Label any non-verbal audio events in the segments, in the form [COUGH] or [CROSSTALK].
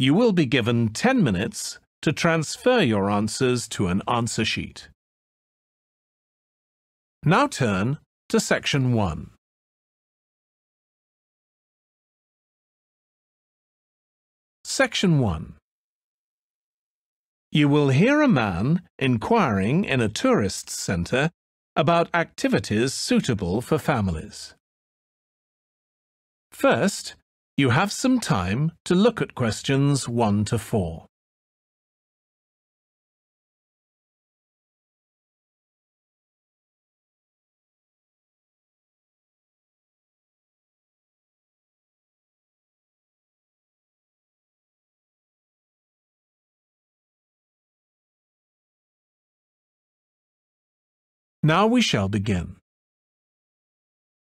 you will be given 10 minutes to transfer your answers to an answer sheet. Now turn to section 1. Section 1 You will hear a man inquiring in a tourist centre about activities suitable for families. First, you have some time to look at questions 1 to 4. Now we shall begin.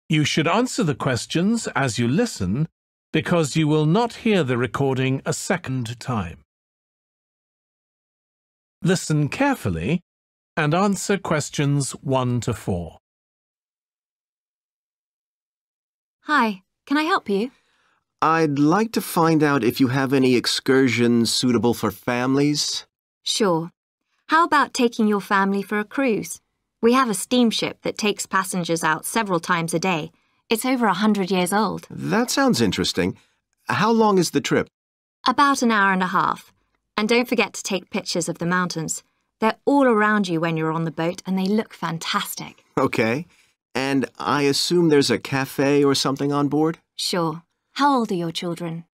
You should answer the questions as you listen because you will not hear the recording a second time. Listen carefully and answer questions 1 to 4. Hi, can I help you? I'd like to find out if you have any excursions suitable for families. Sure. How about taking your family for a cruise? We have a steamship that takes passengers out several times a day. It's over a hundred years old. That sounds interesting. How long is the trip? About an hour and a half. And don't forget to take pictures of the mountains. They're all around you when you're on the boat and they look fantastic. Okay. And I assume there's a cafe or something on board? Sure. How old are your children?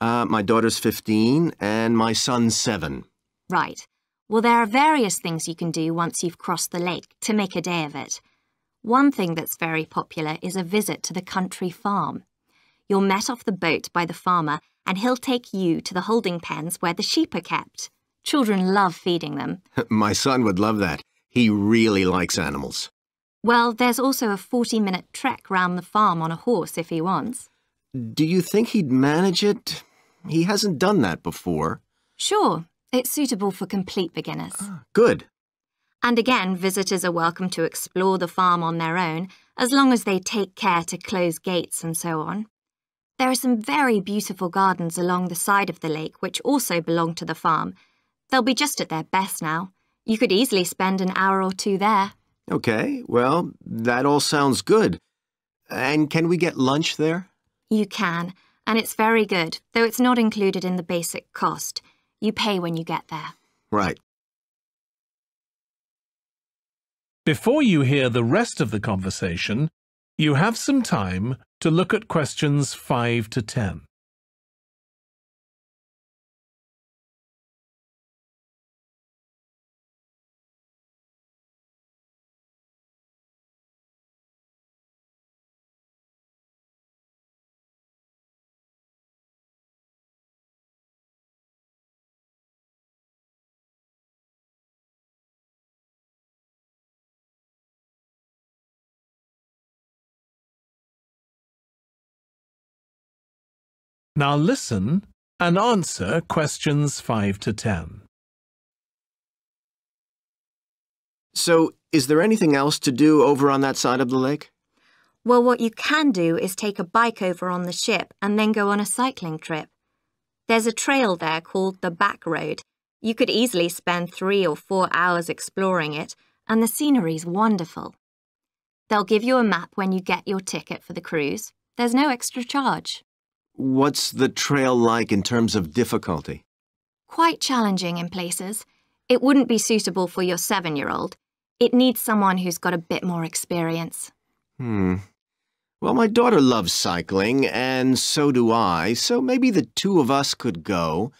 Uh, my daughter's 15 and my son's 7. Right. Well, there are various things you can do once you've crossed the lake to make a day of it. One thing that's very popular is a visit to the country farm. You're met off the boat by the farmer and he'll take you to the holding pens where the sheep are kept. Children love feeding them. [LAUGHS] my son would love that. He really likes animals. Well, there's also a 40-minute trek round the farm on a horse if he wants. Do you think he'd manage it? He hasn't done that before. Sure, it's suitable for complete beginners. Ah, good. And again, visitors are welcome to explore the farm on their own, as long as they take care to close gates and so on. There are some very beautiful gardens along the side of the lake which also belong to the farm. They'll be just at their best now. You could easily spend an hour or two there. Okay, well, that all sounds good. And can we get lunch there? You can, and it's very good, though it's not included in the basic cost. You pay when you get there. Right. Before you hear the rest of the conversation, you have some time to look at questions 5 to 10. Now listen and answer questions 5 to 10. So, is there anything else to do over on that side of the lake? Well, what you can do is take a bike over on the ship and then go on a cycling trip. There's a trail there called the Back Road. You could easily spend three or four hours exploring it, and the scenery's wonderful. They'll give you a map when you get your ticket for the cruise. There's no extra charge. What's the trail like in terms of difficulty? Quite challenging in places. It wouldn't be suitable for your seven-year-old. It needs someone who's got a bit more experience. Hmm. Well, my daughter loves cycling, and so do I, so maybe the two of us could go,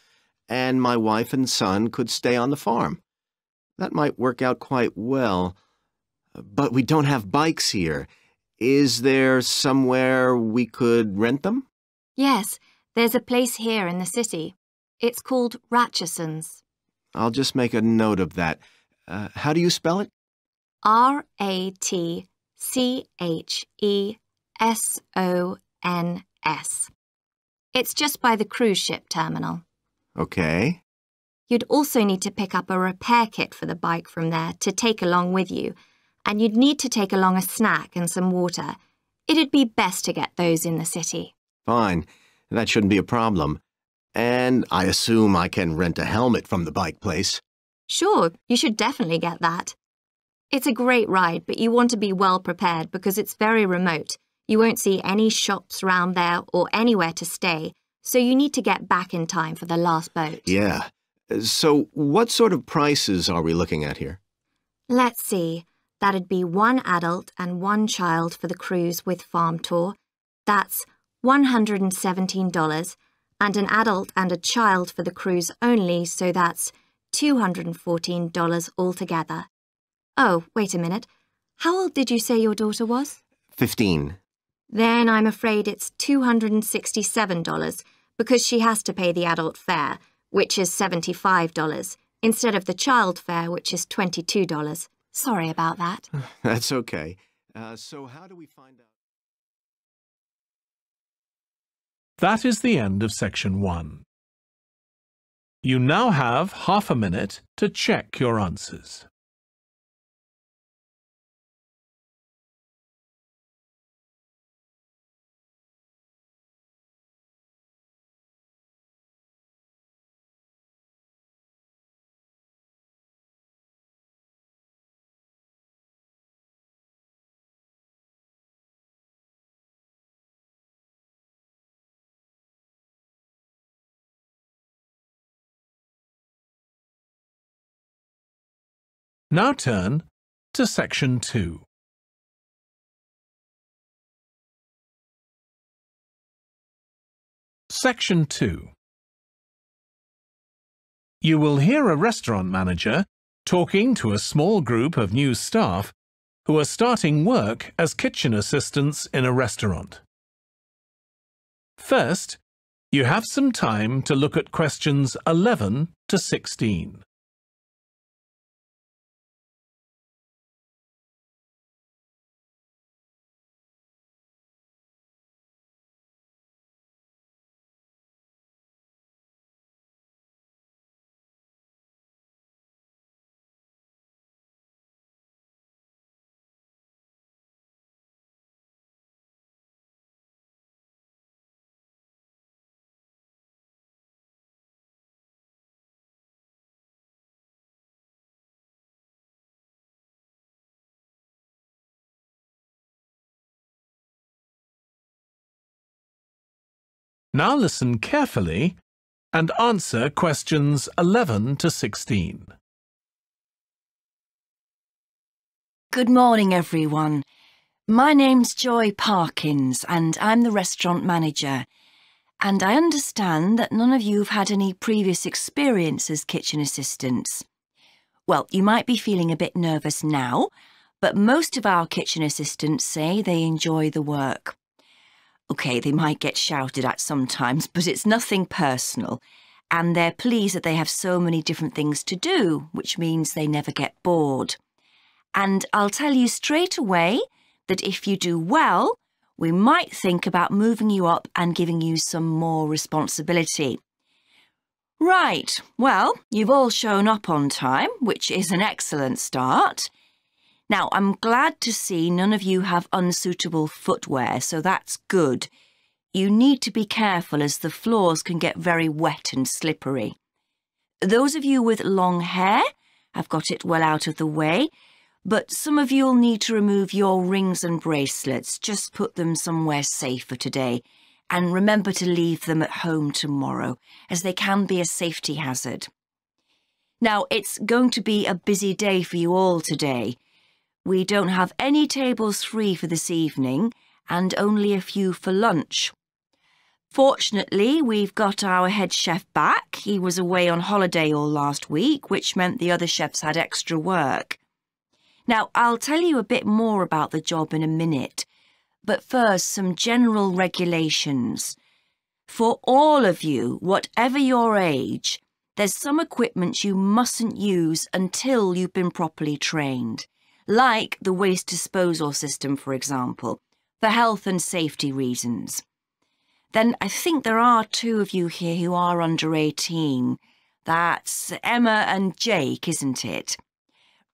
and my wife and son could stay on the farm. That might work out quite well. But we don't have bikes here. Is there somewhere we could rent them? Yes, there's a place here in the city. It's called Ratcheson's. I'll just make a note of that. Uh, how do you spell it? R A T C H E S O N S. It's just by the cruise ship terminal. Okay. You'd also need to pick up a repair kit for the bike from there to take along with you, and you'd need to take along a snack and some water. It'd be best to get those in the city. Fine. That shouldn't be a problem. And I assume I can rent a helmet from the bike place. Sure, you should definitely get that. It's a great ride, but you want to be well prepared because it's very remote. You won't see any shops round there or anywhere to stay, so you need to get back in time for the last boat. Yeah. So, what sort of prices are we looking at here? Let's see. That'd be one adult and one child for the cruise with farm tour. That's $117, and an adult and a child for the cruise only, so that's $214 altogether. Oh, wait a minute. How old did you say your daughter was? Fifteen. Then I'm afraid it's $267 because she has to pay the adult fare, which is $75, instead of the child fare, which is $22. Sorry about that. [SIGHS] That's okay. Uh, so, how do we find out? That is the end of section one. You now have half a minute to check your answers. Now turn to section 2. Section 2 You will hear a restaurant manager talking to a small group of new staff who are starting work as kitchen assistants in a restaurant. First, you have some time to look at questions 11 to 16. Now listen carefully and answer questions 11 to 16. Good morning, everyone. My name's Joy Parkins, and I'm the restaurant manager. And I understand that none of you have had any previous experience as kitchen assistants. Well, you might be feeling a bit nervous now, but most of our kitchen assistants say they enjoy the work. OK, they might get shouted at sometimes, but it's nothing personal. And they're pleased that they have so many different things to do, which means they never get bored. And I'll tell you straight away that if you do well, we might think about moving you up and giving you some more responsibility. Right, well, you've all shown up on time, which is an excellent start. Now, I'm glad to see none of you have unsuitable footwear, so that's good. You need to be careful as the floors can get very wet and slippery. Those of you with long hair have got it well out of the way, but some of you'll need to remove your rings and bracelets. Just put them somewhere safer today. And remember to leave them at home tomorrow, as they can be a safety hazard. Now, it's going to be a busy day for you all today. We don't have any tables free for this evening and only a few for lunch. Fortunately, we've got our head chef back. He was away on holiday all last week, which meant the other chefs had extra work. Now, I'll tell you a bit more about the job in a minute, but first, some general regulations. For all of you, whatever your age, there's some equipment you mustn't use until you've been properly trained, like the waste disposal system, for example, for health and safety reasons. Then I think there are two of you here who are under 18. That's Emma and Jake, isn't it?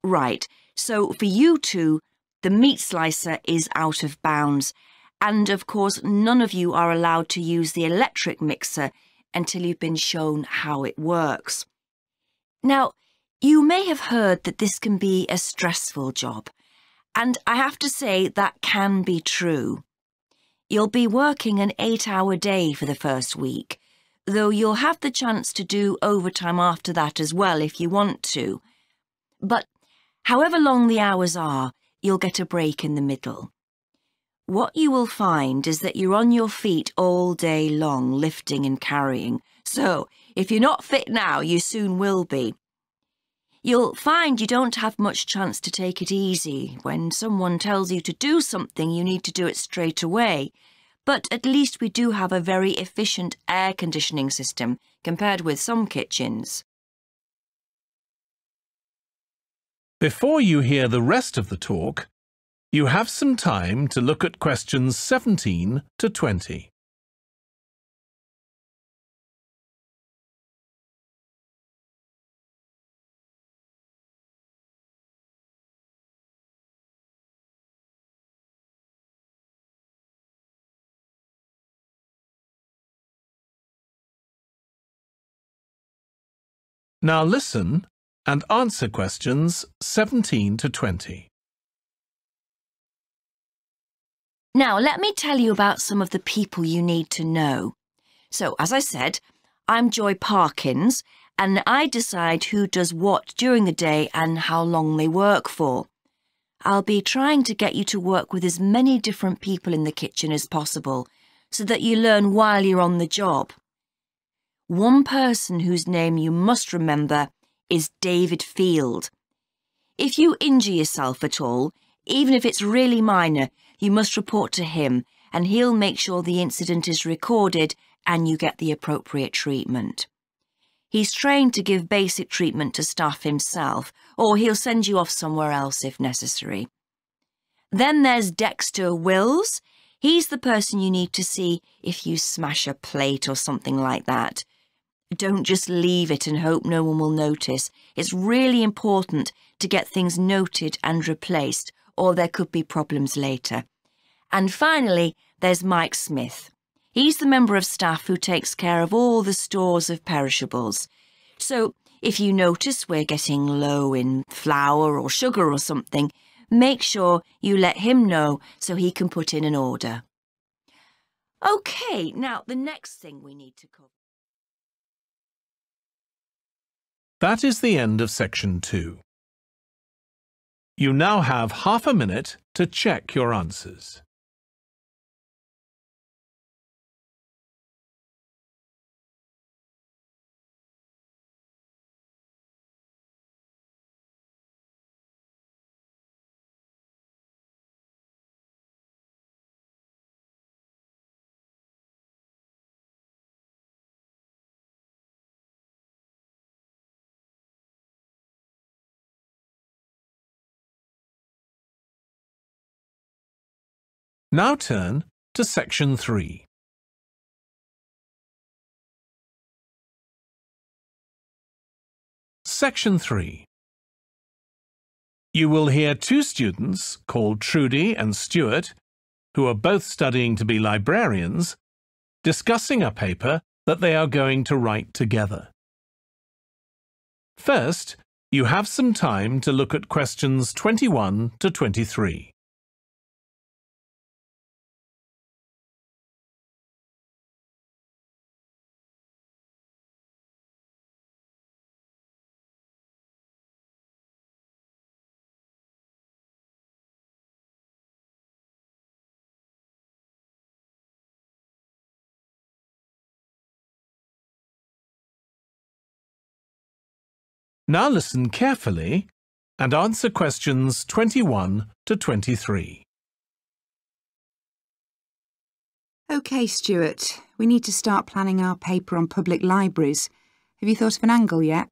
Right, so for you two, the meat slicer is out of bounds, and of course none of you are allowed to use the electric mixer until you've been shown how it works. Now, you may have heard that this can be a stressful job, and I have to say that can be true. You'll be working an eight-hour day for the first week, though you'll have the chance to do overtime after that as well if you want to. But however long the hours are, you'll get a break in the middle. What you will find is that you're on your feet all day long, lifting and carrying. So, if you're not fit now, you soon will be. You'll find you don't have much chance to take it easy. When someone tells you to do something, you need to do it straight away. But at least we do have a very efficient air conditioning system compared with some kitchens. Before you hear the rest of the talk, you have some time to look at questions 17 to 20. Now listen and answer questions 17 to 20. Now, let me tell you about some of the people you need to know. So, as I said, I'm Joy Parkins, and I decide who does what during the day and how long they work for. I'll be trying to get you to work with as many different people in the kitchen as possible, so that you learn while you're on the job. One person whose name you must remember is David Field. If you injure yourself at all, even if it's really minor, you must report to him and he'll make sure the incident is recorded and you get the appropriate treatment. He's trained to give basic treatment to staff himself, or he'll send you off somewhere else if necessary. Then there's Dexter Wills. He's the person you need to see if you smash a plate or something like that. Don't just leave it and hope no one will notice. It's really important to get things noted and replaced, or there could be problems later. And finally, there's Mike Smith. He's the member of staff who takes care of all the stores of perishables. So if you notice we're getting low in flour or sugar or something, make sure you let him know so he can put in an order. OK, now the next thing we need to cover. That is the end of section two. You now have half a minute to check your answers. Now turn to section 3. Section 3. You will hear two students called Trudy and Stuart, who are both studying to be librarians, discussing a paper that they are going to write together. First, you have some time to look at questions 21 to 23. Now listen carefully and answer questions 21 to 23. OK, Stuart. We need to start planning our paper on public libraries. Have you thought of an angle yet?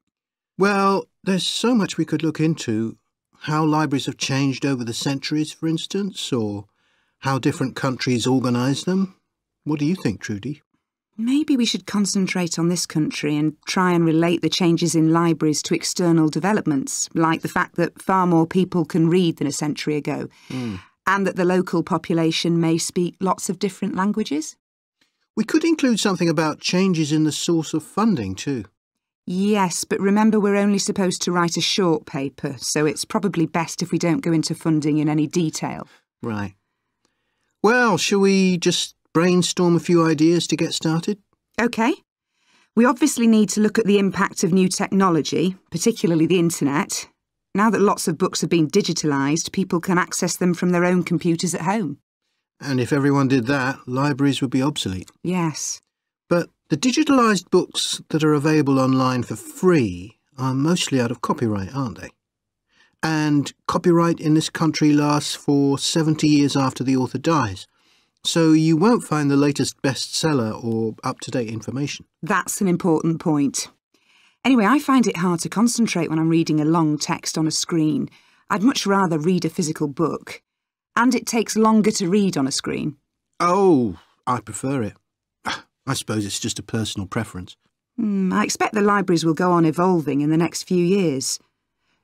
Well, there's so much we could look into. How libraries have changed over the centuries, for instance, or how different countries organise them. What do you think, Trudy? Maybe we should concentrate on this country and try and relate the changes in libraries to external developments, like the fact that far more people can read than a century ago, Mm. and that the local population may speak lots of different languages. We could include something about changes in the source of funding, too. Yes, but remember we're only supposed to write a short paper, so it's probably best if we don't go into funding in any detail. Right. Well, shall we just brainstorm a few ideas to get started? OK. We obviously need to look at the impact of new technology, particularly the internet. Now that lots of books have been digitalised, people can access them from their own computers at home. And if everyone did that, libraries would be obsolete. Yes. But the digitalised books that are available online for free are mostly out of copyright, aren't they? And copyright in this country lasts for 70 years after the author dies. So you won't find the latest bestseller or up-to-date information. That's an important point. Anyway, I find it hard to concentrate when I'm reading a long text on a screen. I'd much rather read a physical book. And it takes longer to read on a screen. Oh, I prefer it. [SIGHS] I suppose it's just a personal preference. Hmm, I expect the libraries will go on evolving in the next few years.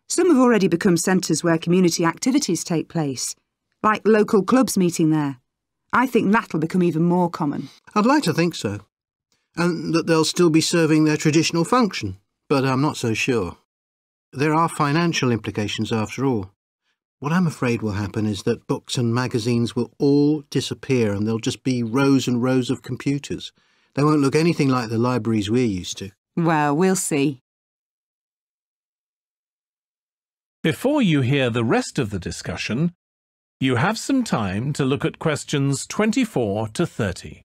Some have already become centres where community activities take place, like local clubs meeting there. I think that'll become even more common. I'd like to think so. And that they'll still be serving their traditional function, but I'm not so sure. There are financial implications after all. What I'm afraid will happen is that books and magazines will all disappear and there'll just be rows and rows of computers. They won't look anything like the libraries we're used to. Well, we'll see. Before you hear the rest of the discussion, you have some time to look at questions 24 to 30.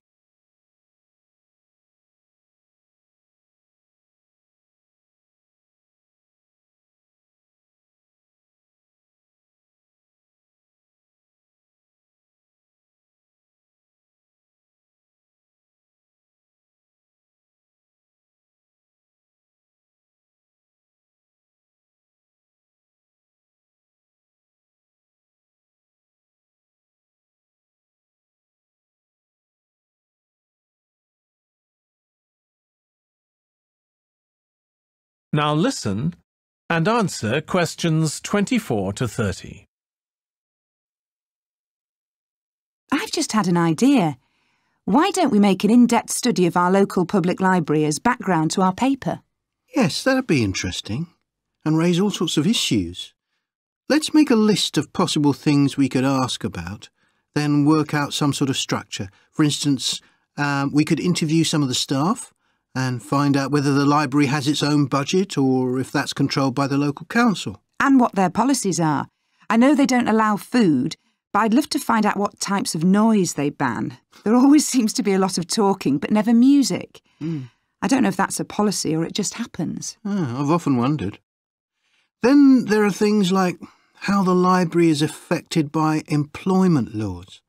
Now listen and answer questions 24 to 30. I've just had an idea. Why don't we make an in-depth study of our local public library as background to our paper? Yes, that'd be interesting. And raise all sorts of issues. Let's make a list of possible things we could ask about, then work out some sort of structure. For instance, um, we could interview some of the staff and find out whether the library has its own budget or if that's controlled by the local council. And what their policies are. I know they don't allow food, but I'd love to find out what types of noise they ban. There always [LAUGHS] seems to be a lot of talking, but never music. Mm. I don't know if that's a policy or it just happens. Ah, I've often wondered. Then there are things like how the library is affected by employment laws.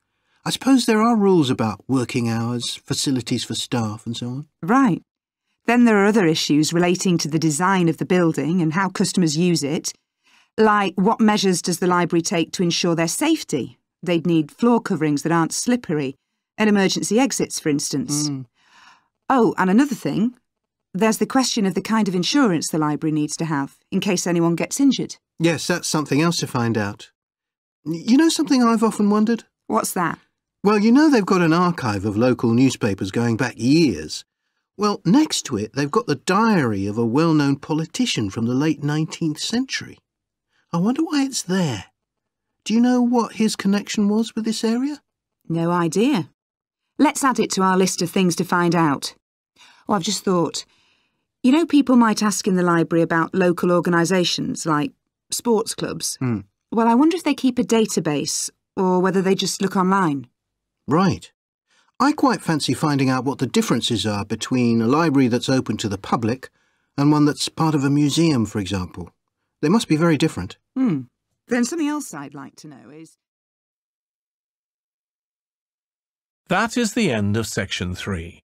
I suppose there are rules about working hours, facilities for staff and so on. Right. Then there are other issues relating to the design of the building and how customers use it, like what measures does the library take to ensure their safety? They'd need floor coverings that aren't slippery, and emergency exits, for instance. Mm. Oh, and another thing, there's the question of the kind of insurance the library needs to have in case anyone gets injured. Yes, that's something else to find out. You know something I've often wondered? What's that? Well, you know they've got an archive of local newspapers going back years. Well, next to it, they've got the diary of a well-known politician from the late 19th century. I wonder why it's there. Do you know what his connection was with this area? No idea. Let's add it to our list of things to find out. Oh, I've just thought. You know, people might ask in the library about local organisations like sports clubs. Hmm. Well, I wonder if they keep a database or whether they just look online. Right. I quite fancy finding out what the differences are between a library that's open to the public and one that's part of a museum, for example. They must be very different. Hmm. Then something else I'd like to know is That is the end of section 3.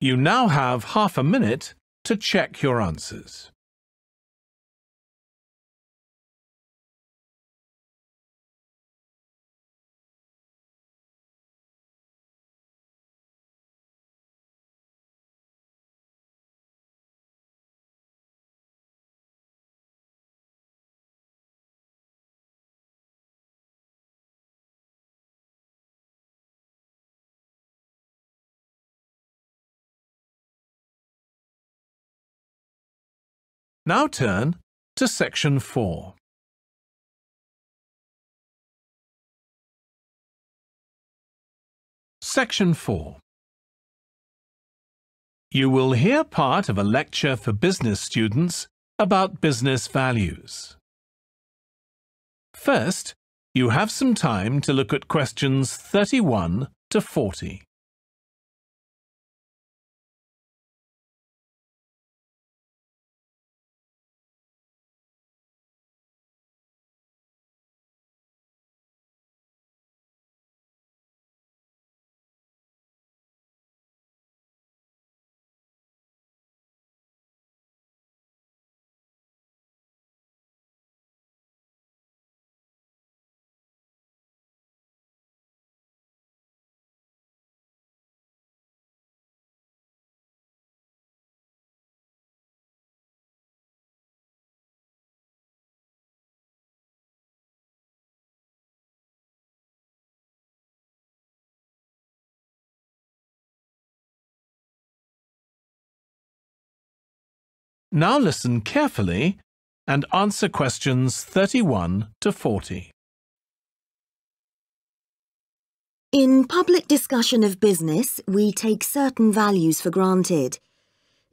You now have half a minute to check your answers. Now turn to section 4. Section 4 You will hear part of a lecture for business students about business values. First, you have some time to look at questions 31 to 40. Now listen carefully and answer questions 31 to 40. In public discussion of business, we take certain values for granted.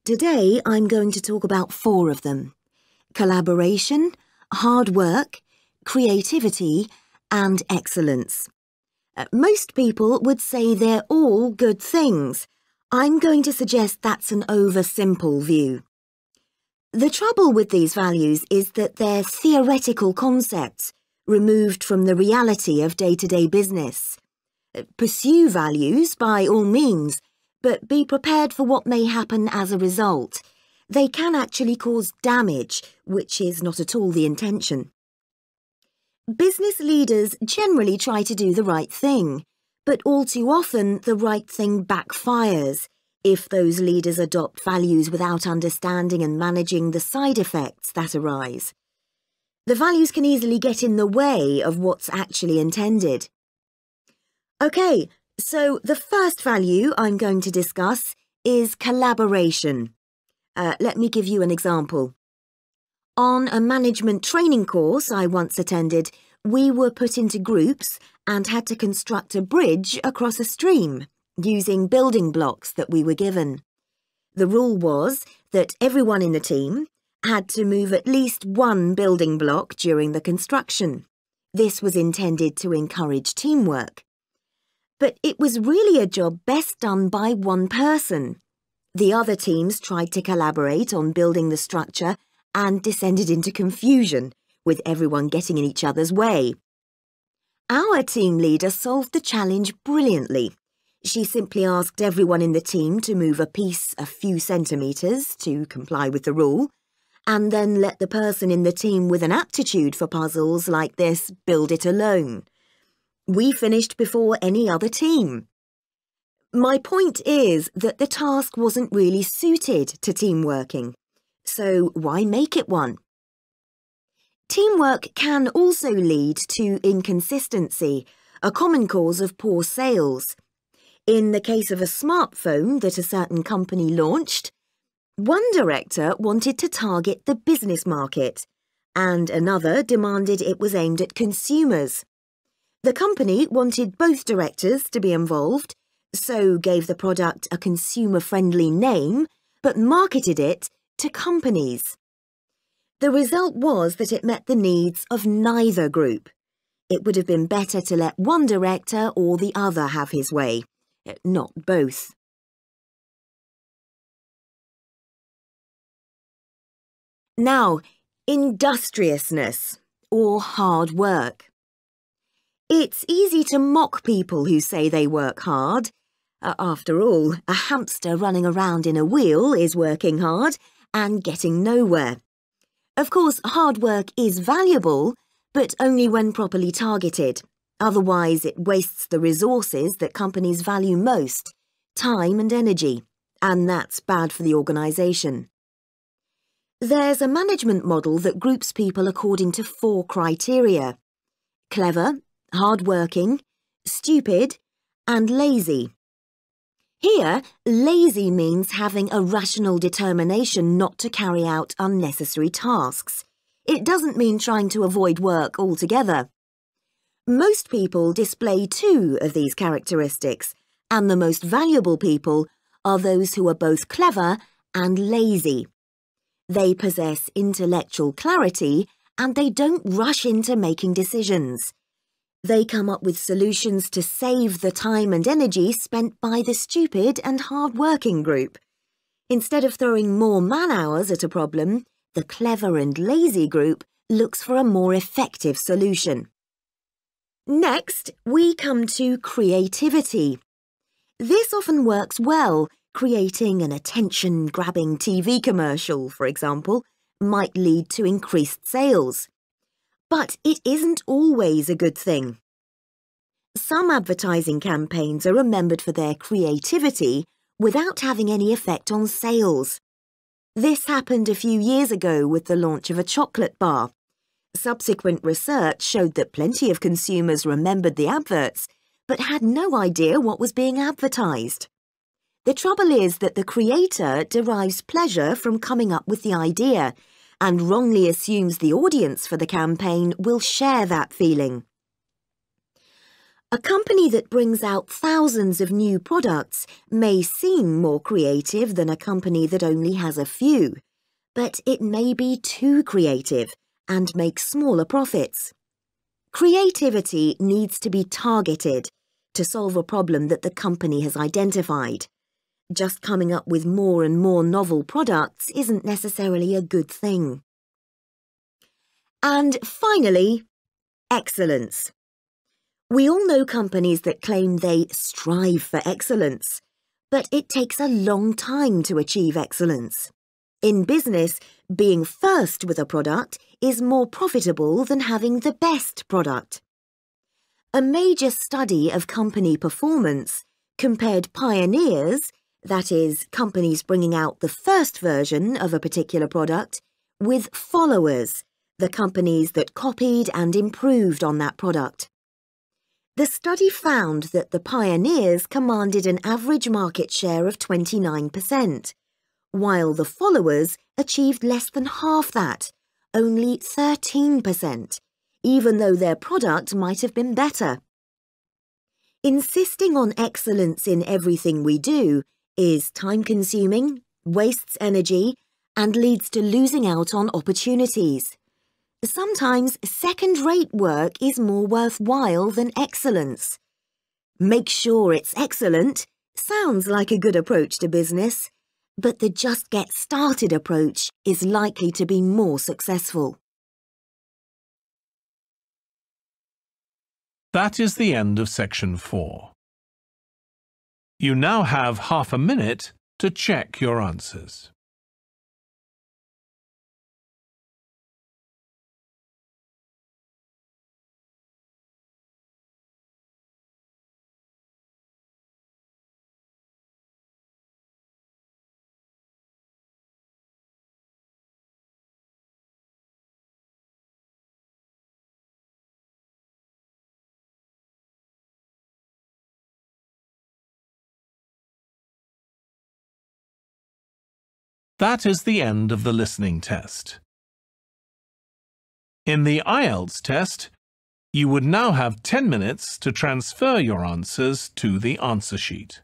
Today, I'm going to talk about four of them. Collaboration, hard work, creativity and excellence. Uh, most people would say they're all good things. I'm going to suggest that's an oversimple view. The trouble with these values is that they're theoretical concepts, removed from the reality of day-to-day -day business. Uh, pursue values by all means, but be prepared for what may happen as a result. They can actually cause damage, which is not at all the intention. Business leaders generally try to do the right thing, but all too often the right thing backfires, if those leaders adopt values without understanding and managing the side effects that arise. The values can easily get in the way of what's actually intended. OK, so the first value I'm going to discuss is collaboration. Uh, let me give you an example. On a management training course I once attended, we were put into groups and had to construct a bridge across a stream using building blocks that we were given. The rule was that everyone in the team had to move at least one building block during the construction. This was intended to encourage teamwork. But it was really a job best done by one person. The other teams tried to collaborate on building the structure and descended into confusion, with everyone getting in each other's way. Our team leader solved the challenge brilliantly she simply asked everyone in the team to move a piece a few centimetres to comply with the rule, and then let the person in the team with an aptitude for puzzles like this build it alone. We finished before any other team. My point is that the task wasn't really suited to team working, so why make it one? Teamwork can also lead to inconsistency, a common cause of poor sales. In the case of a smartphone that a certain company launched, one director wanted to target the business market, and another demanded it was aimed at consumers. The company wanted both directors to be involved, so gave the product a consumer-friendly name, but marketed it to companies. The result was that it met the needs of neither group. It would have been better to let one director or the other have his way Eh, not both. Now, industriousness, or hard work. It's easy to mock people who say they work hard. After all, a hamster running around in a wheel is working hard and getting nowhere. Of course, hard work is valuable, but only when properly targeted. Otherwise, it wastes the resources that companies value most, time and energy, and that's bad for the organisation. There's a management model that groups people according to four criteria. Clever, hard-working, stupid, and lazy. Here, lazy means having a rational determination not to carry out unnecessary tasks. It doesn't mean trying to avoid work altogether. Most people display two of these characteristics, and the most valuable people are those who are both clever and lazy. They possess intellectual clarity and they don't rush into making decisions. They come up with solutions to save the time and energy spent by the stupid and hard-working group. Instead of throwing more man-hours at a problem, the clever and lazy group looks for a more effective solution. Next, we come to creativity. This often works well. Creating an attention-grabbing TV commercial, for example, might lead to increased sales. But it isn't always a good thing. Some advertising campaigns are remembered for their creativity without having any effect on sales. This happened a few years ago with the launch of a chocolate bar. Subsequent research showed that plenty of consumers remembered the adverts, but had no idea what was being advertised. The trouble is that the creator derives pleasure from coming up with the idea and wrongly assumes the audience for the campaign will share that feeling. A company that brings out thousands of new products may seem more creative than a company that only has a few, but it may be too creative and make smaller profits. Creativity needs to be targeted to solve a problem that the company has identified. Just coming up with more and more novel products isn't necessarily a good thing. And finally, excellence. We all know companies that claim they strive for excellence, but it takes a long time to achieve excellence. In business, being first with a product is more profitable than having the best product. A major study of company performance compared pioneers that is, companies bringing out the first version of a particular product, with followers, the companies that copied and improved on that product. The study found that the pioneers commanded an average market share of 29%, while the followers achieved less than half that, only 13%, even though their product might have been better. Insisting on excellence in everything we do is time-consuming, wastes energy, and leads to losing out on opportunities. Sometimes second-rate work is more worthwhile than excellence. Make sure it's excellent sounds like a good approach to business, but the just get started approach is likely to be more successful. That is the end of section 4. You now have half a minute to check your answers. That is the end of the listening test. In the IELTS test, you would now have 10 minutes to transfer your answers to the answer sheet.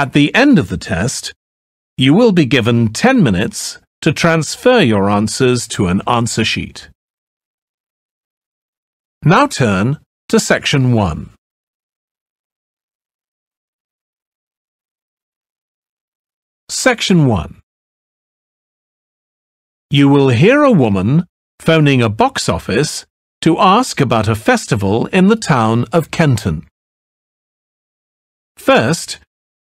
At the end of the test, you will be given 10 minutes to transfer your answers to an answer sheet. Now turn to section 1. Section 1 You will hear a woman phoning a box office to ask about a festival in the town of Kenton. First,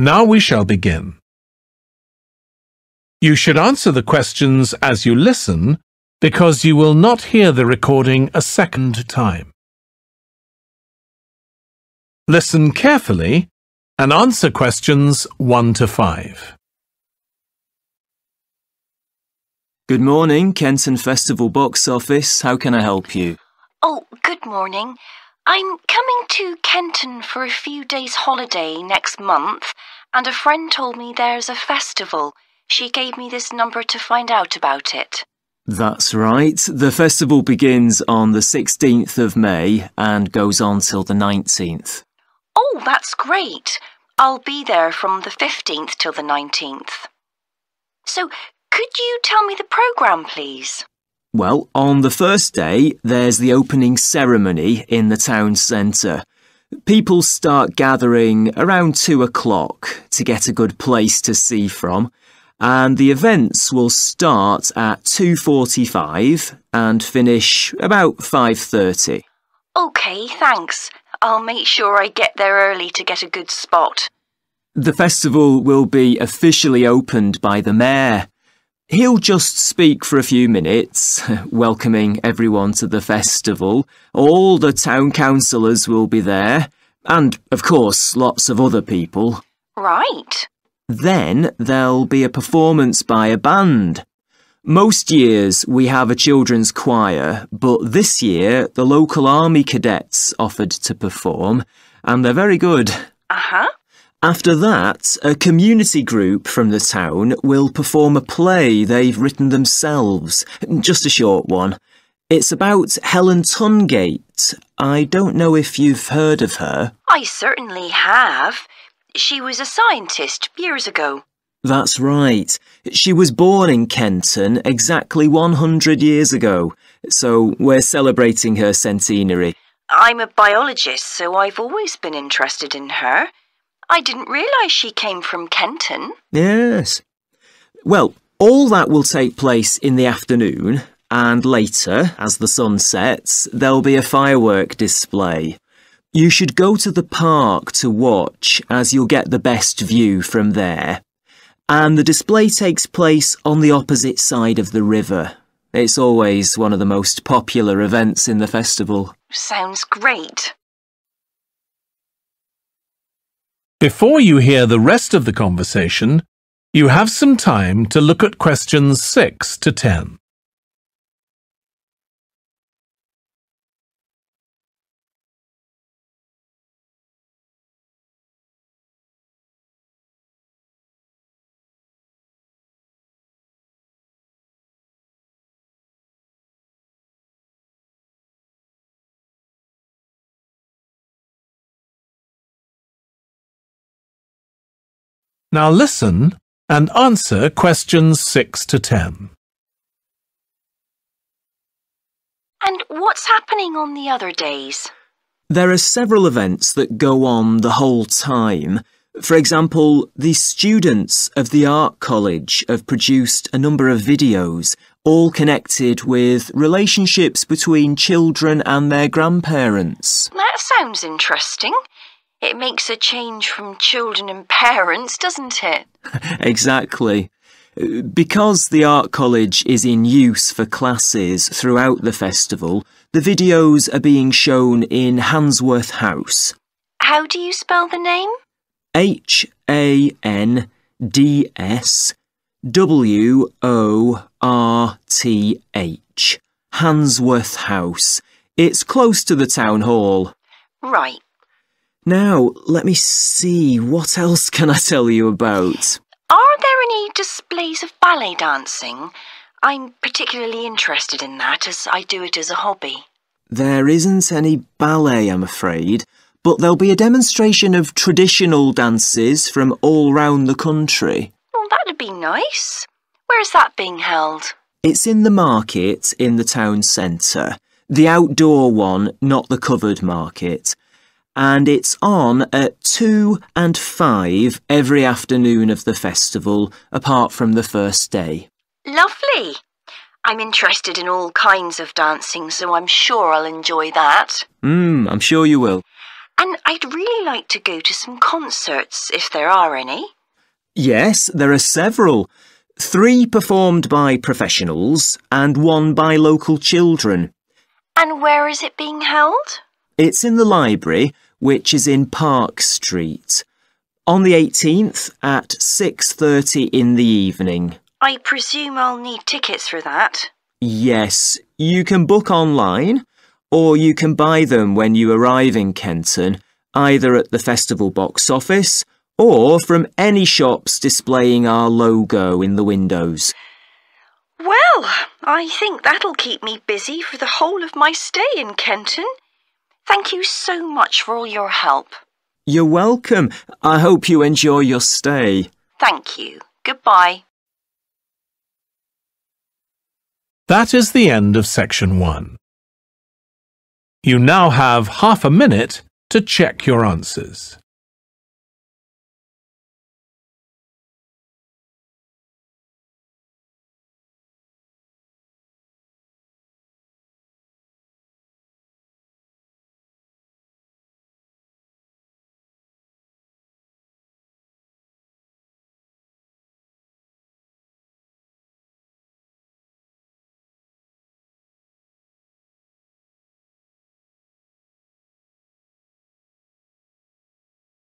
Now we shall begin. You should answer the questions as you listen because you will not hear the recording a second time. Listen carefully and answer questions 1 to 5. Good morning, Kenton Festival box office. How can I help you? Oh, good morning. I'm coming to Kenton for a few days' holiday next month, and a friend told me there's a festival. She gave me this number to find out about it. That's right. The festival begins on the 16th of May and goes on till the 19th. Oh, that's great. I'll be there from the 15th till the 19th. So, could you tell me the programme, please? Well, on the first day, there's the opening ceremony in the town centre. People start gathering around two o'clock to get a good place to see from, and the events will start at 2.45 and finish about 5.30. OK, thanks. I'll make sure I get there early to get a good spot. The festival will be officially opened by the mayor. He'll just speak for a few minutes, [LAUGHS] welcoming everyone to the festival. All the town councillors will be there, and, of course, lots of other people. Right. Then there'll be a performance by a band. Most years we have a children's choir, but this year the local army cadets offered to perform, and they're very good. Uh-huh. After that, a community group from the town will perform a play they've written themselves, just a short one. It's about Helen Tungate. I don't know if you've heard of her. I certainly have. She was a scientist years ago. That's right. She was born in Kenton exactly 100 years ago, so we're celebrating her centenary. I'm a biologist, so I've always been interested in her. I didn't realise she came from Kenton. Yes. Well, all that will take place in the afternoon, and later, as the sun sets, there'll be a firework display. You should go to the park to watch, as you'll get the best view from there. And the display takes place on the opposite side of the river. It's always one of the most popular events in the festival. Sounds great. Before you hear the rest of the conversation, you have some time to look at questions 6 to 10. Now listen and answer questions 6 to 10. And what's happening on the other days? There are several events that go on the whole time. For example, the students of the Art College have produced a number of videos, all connected with relationships between children and their grandparents. That sounds interesting. It makes a change from children and parents, doesn't it? [LAUGHS] exactly. Because the Art College is in use for classes throughout the festival, the videos are being shown in Handsworth House. How do you spell the name? H A N D S W O R T H. Handsworth House. It's close to the town hall. Right. Now, let me see, what else can I tell you about? Are there any displays of ballet dancing? I'm particularly interested in that as I do it as a hobby. There isn't any ballet, I'm afraid, but there'll be a demonstration of traditional dances from all round the country. Well, that'd be nice. Where's that being held? It's in the market in the town centre. The outdoor one, not the covered market. And it's on at 2 and 5 every afternoon of the festival, apart from the first day. Lovely. I'm interested in all kinds of dancing, so I'm sure I'll enjoy that. Hmm, I'm sure you will. And I'd really like to go to some concerts, if there are any. Yes, there are several. Three performed by professionals and one by local children. And where is it being held? It's in the library, which is in Park Street. On the 18th at 6.30 in the evening. I presume I'll need tickets for that. Yes, you can book online or you can buy them when you arrive in Kenton, either at the festival box office or from any shops displaying our logo in the windows. Well, I think that'll keep me busy for the whole of my stay in Kenton. Thank you so much for all your help. You're welcome. I hope you enjoy your stay. Thank you. Goodbye. That is the end of section one. You now have half a minute to check your answers.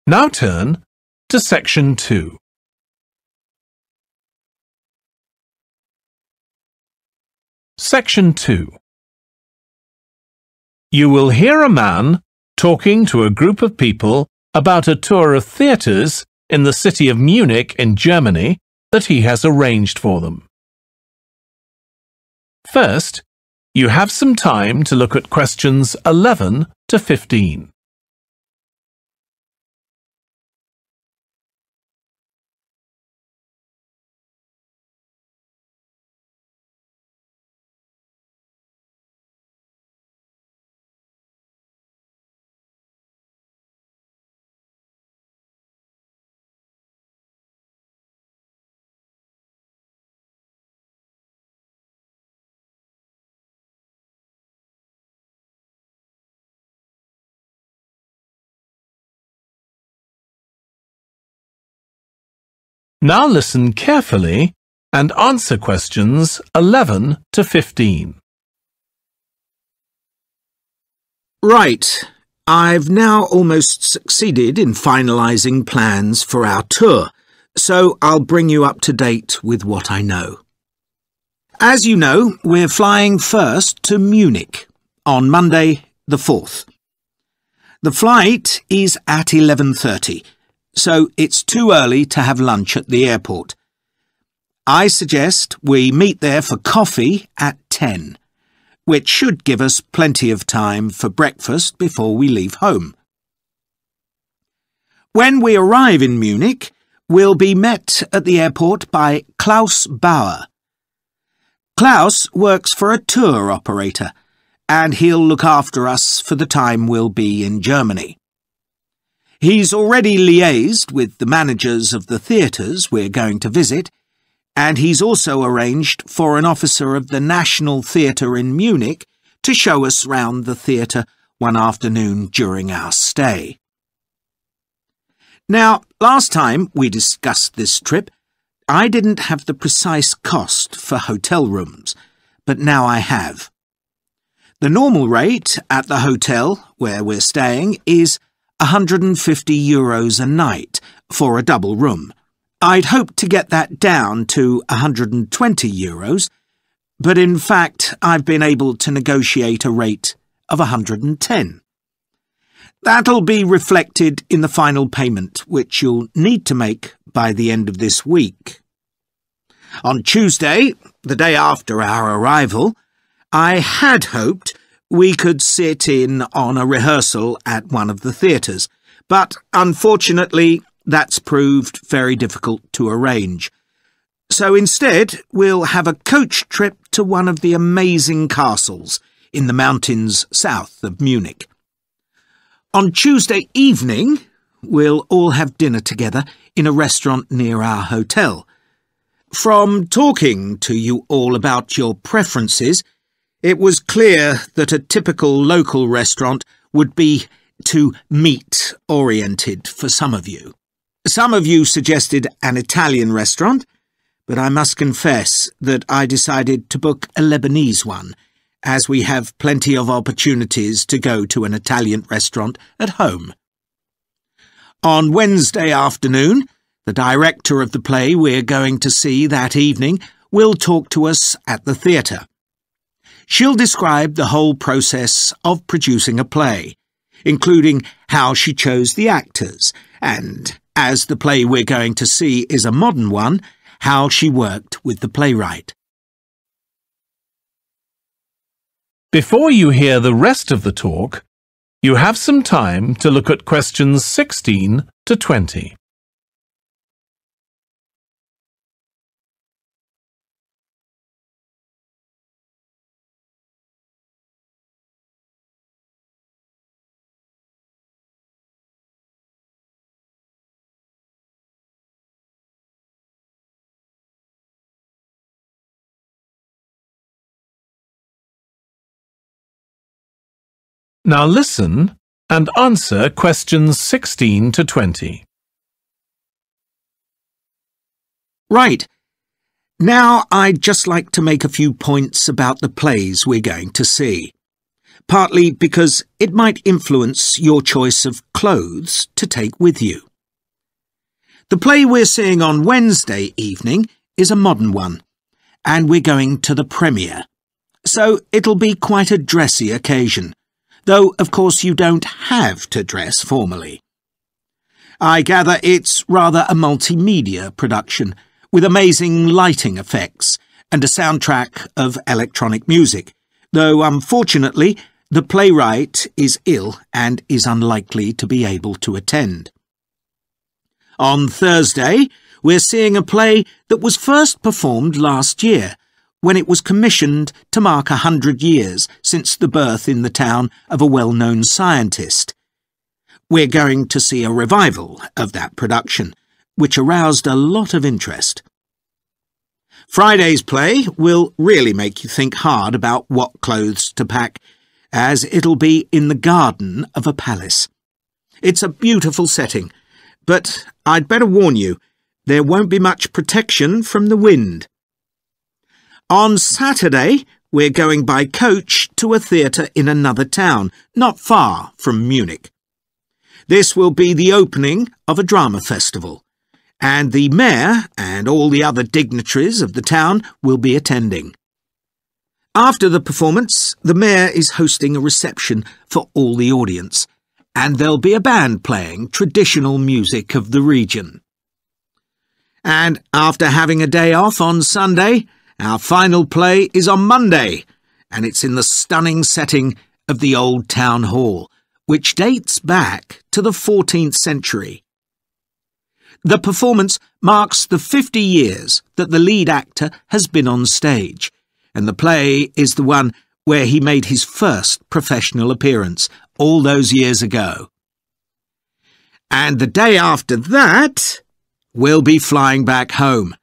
Now turn to section 2. Section 2 You will hear a man talking to a group of people about a tour of theatres in the city of Munich in Germany that he has arranged for them. First, you have some time to look at questions 11 to 15. Now listen carefully and answer questions 11 to 15. Right. I've now almost succeeded in finalising plans for our tour, so I'll bring you up to date with what I know. As you know, we're flying first to Munich on Monday the 4th. The flight is at 11.30 so it's too early to have lunch at the airport. I suggest we meet there for coffee at 10, which should give us plenty of time for breakfast before we leave home. When we arrive in Munich, we'll be met at the airport by Klaus Bauer. Klaus works for a tour operator, and he'll look after us for the time we'll be in Germany. He's already liaised with the managers of the theatres we're going to visit, and he's also arranged for an officer of the National Theatre in Munich to show us round the theatre one afternoon during our stay. Now, last time we discussed this trip, I didn't have the precise cost for hotel rooms, but now I have. The normal rate at the hotel where we're staying is 150 euros a night for a double room. I'd hoped to get that down to 120 euros, but in fact I've been able to negotiate a rate of 110. That'll be reflected in the final payment, which you'll need to make by the end of this week. On Tuesday, the day after our arrival, I had hoped we could sit in on a rehearsal at one of the theatres, but unfortunately that's proved very difficult to arrange. So instead, we'll have a coach trip to one of the amazing castles in the mountains south of Munich. On Tuesday evening, we'll all have dinner together in a restaurant near our hotel. From talking to you all about your preferences, it was clear that a typical local restaurant would be too meat-oriented for some of you. Some of you suggested an Italian restaurant, but I must confess that I decided to book a Lebanese one as we have plenty of opportunities to go to an Italian restaurant at home. On Wednesday afternoon, the director of the play we're going to see that evening will talk to us at the theatre. She'll describe the whole process of producing a play, including how she chose the actors, and, as the play we're going to see is a modern one, how she worked with the playwright. Before you hear the rest of the talk, you have some time to look at questions 16 to 20. Now listen and answer questions 16 to 20. Right. Now I'd just like to make a few points about the plays we're going to see. Partly because it might influence your choice of clothes to take with you. The play we're seeing on Wednesday evening is a modern one, and we're going to the premiere. So it'll be quite a dressy occasion though of course you don't have to dress formally. I gather it's rather a multimedia production, with amazing lighting effects and a soundtrack of electronic music, though unfortunately the playwright is ill and is unlikely to be able to attend. On Thursday, we're seeing a play that was first performed last year when it was commissioned to mark a hundred years since the birth in the town of a well-known scientist. We're going to see a revival of that production, which aroused a lot of interest. Friday's play will really make you think hard about what clothes to pack, as it'll be in the garden of a palace. It's a beautiful setting, but I'd better warn you, there won't be much protection from the wind. On Saturday, we're going by coach to a theatre in another town, not far from Munich. This will be the opening of a drama festival, and the mayor and all the other dignitaries of the town will be attending. After the performance, the mayor is hosting a reception for all the audience, and there'll be a band playing traditional music of the region. And after having a day off on Sunday, our final play is on Monday, and it's in the stunning setting of the Old Town Hall, which dates back to the 14th century. The performance marks the 50 years that the lead actor has been on stage, and the play is the one where he made his first professional appearance all those years ago. And the day after that, we'll be flying back home.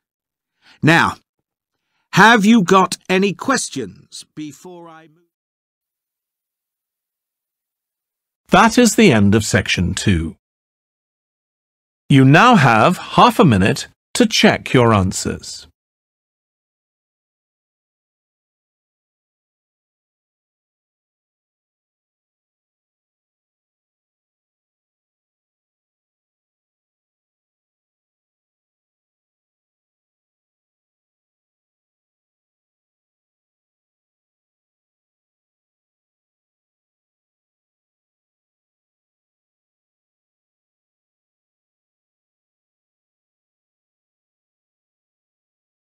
Now, have you got any questions before I move? That is the end of section two. You now have half a minute to check your answers.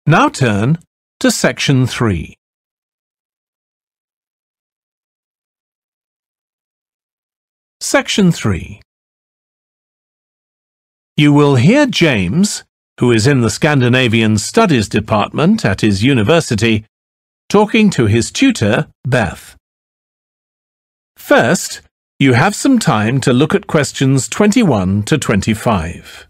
Now turn to section 3. Section 3 You will hear James, who is in the Scandinavian Studies Department at his university, talking to his tutor, Beth. First, you have some time to look at questions 21 to 25.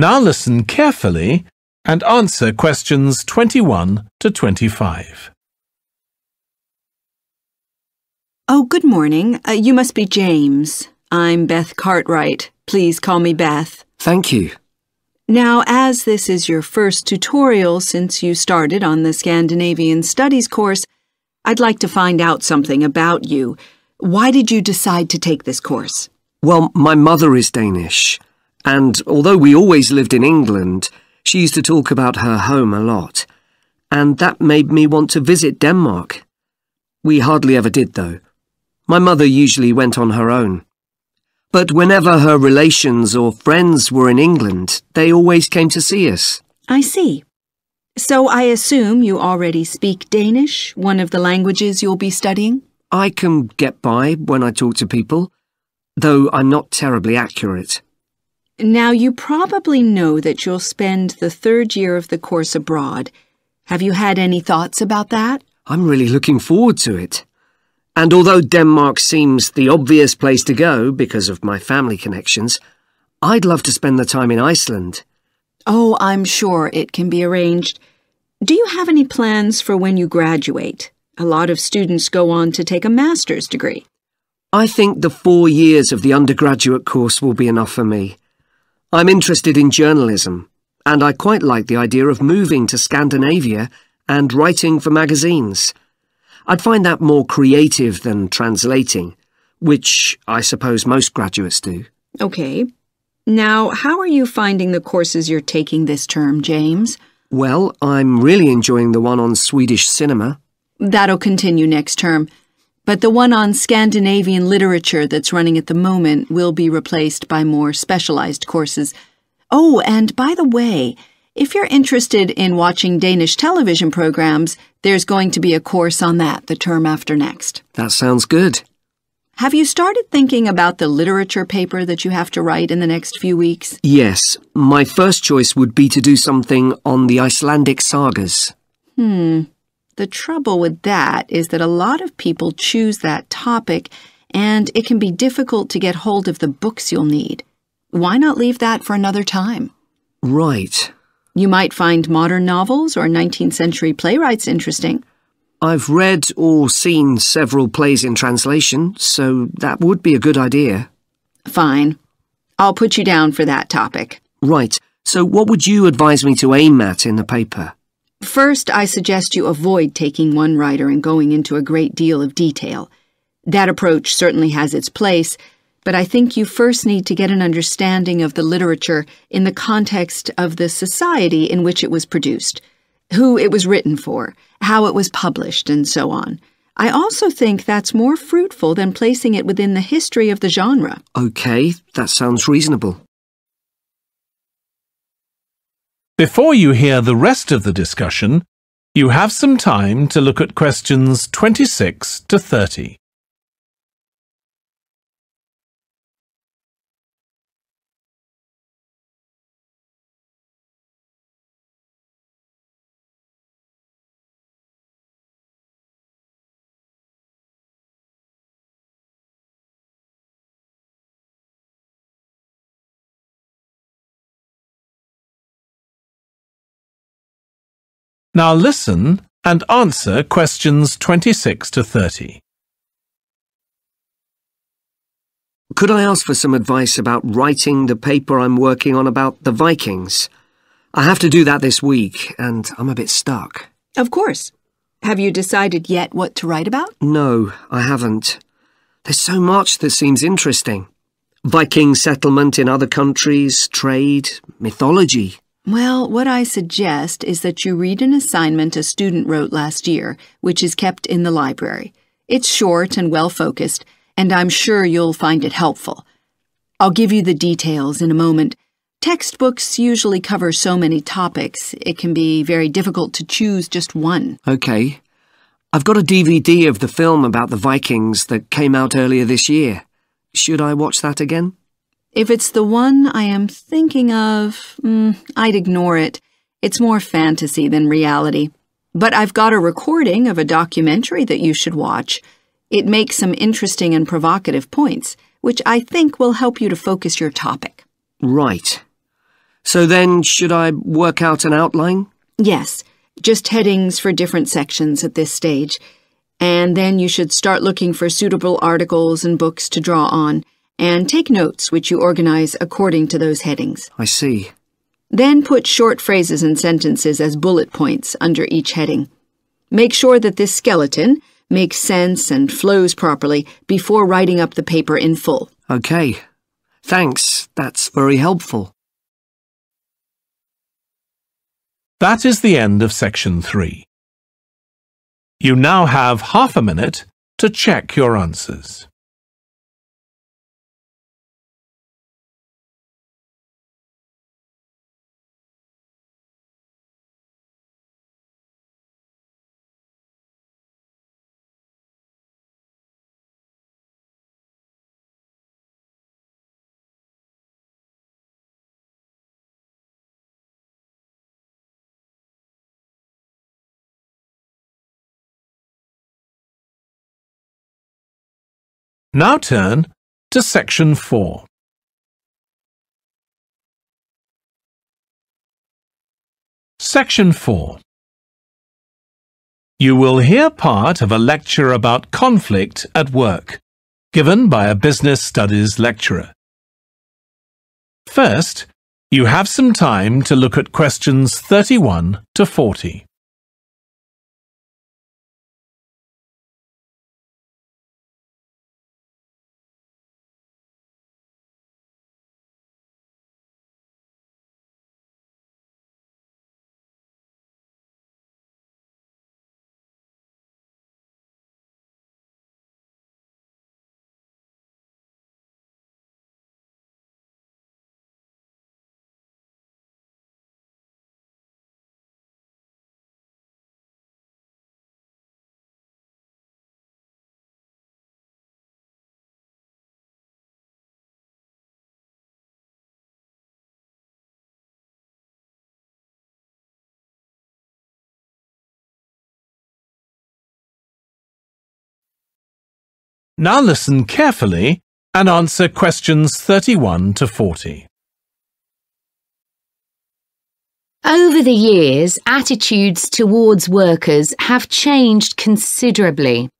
Now listen carefully and answer questions 21 to 25. Oh, good morning. Uh, you must be James. I'm Beth Cartwright. Please call me Beth. Thank you. Now, as this is your first tutorial since you started on the Scandinavian Studies course, I'd like to find out something about you. Why did you decide to take this course? Well, my mother is Danish, and although we always lived in England, she used to talk about her home a lot, and that made me want to visit Denmark. We hardly ever did, though. My mother usually went on her own. But whenever her relations or friends were in England, they always came to see us. I see. So I assume you already speak Danish, one of the languages you'll be studying? I can get by when I talk to people, though I'm not terribly accurate. Now, you probably know that you'll spend the third year of the course abroad. Have you had any thoughts about that? I'm really looking forward to it. And although Denmark seems the obvious place to go because of my family connections, I'd love to spend the time in Iceland. Oh, I'm sure it can be arranged. Do you have any plans for when you graduate? A lot of students go on to take a master's degree. I think the four years of the undergraduate course will be enough for me. I'm interested in journalism, and I quite like the idea of moving to Scandinavia and writing for magazines. I'd find that more creative than translating, which I suppose most graduates do. Okay. Now, how are you finding the courses you're taking this term, James? Well, I'm really enjoying the one on Swedish cinema. That'll continue next term. But the one on Scandinavian literature that's running at the moment will be replaced by more specialized courses. Oh, and by the way, if you're interested in watching Danish television programs, there's going to be a course on that the term after next. That sounds good. Have you started thinking about the literature paper that you have to write in the next few weeks? Yes, my first choice would be to do something on the Icelandic sagas. Hmm. The trouble with that is that a lot of people choose that topic, and it can be difficult to get hold of the books you'll need. Why not leave that for another time? Right. You might find modern novels or 19th century playwrights interesting. I've read or seen several plays in translation, so that would be a good idea. Fine. I'll put you down for that topic. Right. So what would you advise me to aim at in the paper? First, I suggest you avoid taking one writer and going into a great deal of detail. That approach certainly has its place, but I think you first need to get an understanding of the literature in the context of the society in which it was produced, who it was written for, how it was published, and so on. I also think that's more fruitful than placing it within the history of the genre. OK, that sounds reasonable. Before you hear the rest of the discussion, you have some time to look at questions 26 to 30. Now listen and answer questions 26 to 30. Could I ask for some advice about writing the paper I'm working on about the Vikings? I have to do that this week, and I'm a bit stuck. Of course. Have you decided yet what to write about? No, I haven't. There's so much that seems interesting. Viking settlement in other countries, trade, mythology. Well, what I suggest is that you read an assignment a student wrote last year, which is kept in the library. It's short and well focused, and I'm sure you'll find it helpful. I'll give you the details in a moment. Textbooks usually cover so many topics, it can be very difficult to choose just one. OK. I've got a DVD of the film about the Vikings that came out earlier this year. Should I watch that again? If it's the one I am thinking of, mm, I'd ignore it. It's more fantasy than reality. But I've got a recording of a documentary that you should watch. It makes some interesting and provocative points, which I think will help you to focus your topic. Right. So then, should I work out an outline? Yes, just headings for different sections at this stage. And then you should start looking for suitable articles and books to draw on and take notes which you organize according to those headings. I see. Then put short phrases and sentences as bullet points under each heading. Make sure that this skeleton makes sense and flows properly before writing up the paper in full. OK. Thanks. That's very helpful. That is the end of section 3. You now have half a minute to check your answers. Now turn to section 4. Section 4 You will hear part of a lecture about conflict at work, given by a business studies lecturer. First, you have some time to look at questions 31 to 40. Now listen carefully and answer questions 31 to 40. Over the years, attitudes towards workers have changed considerably.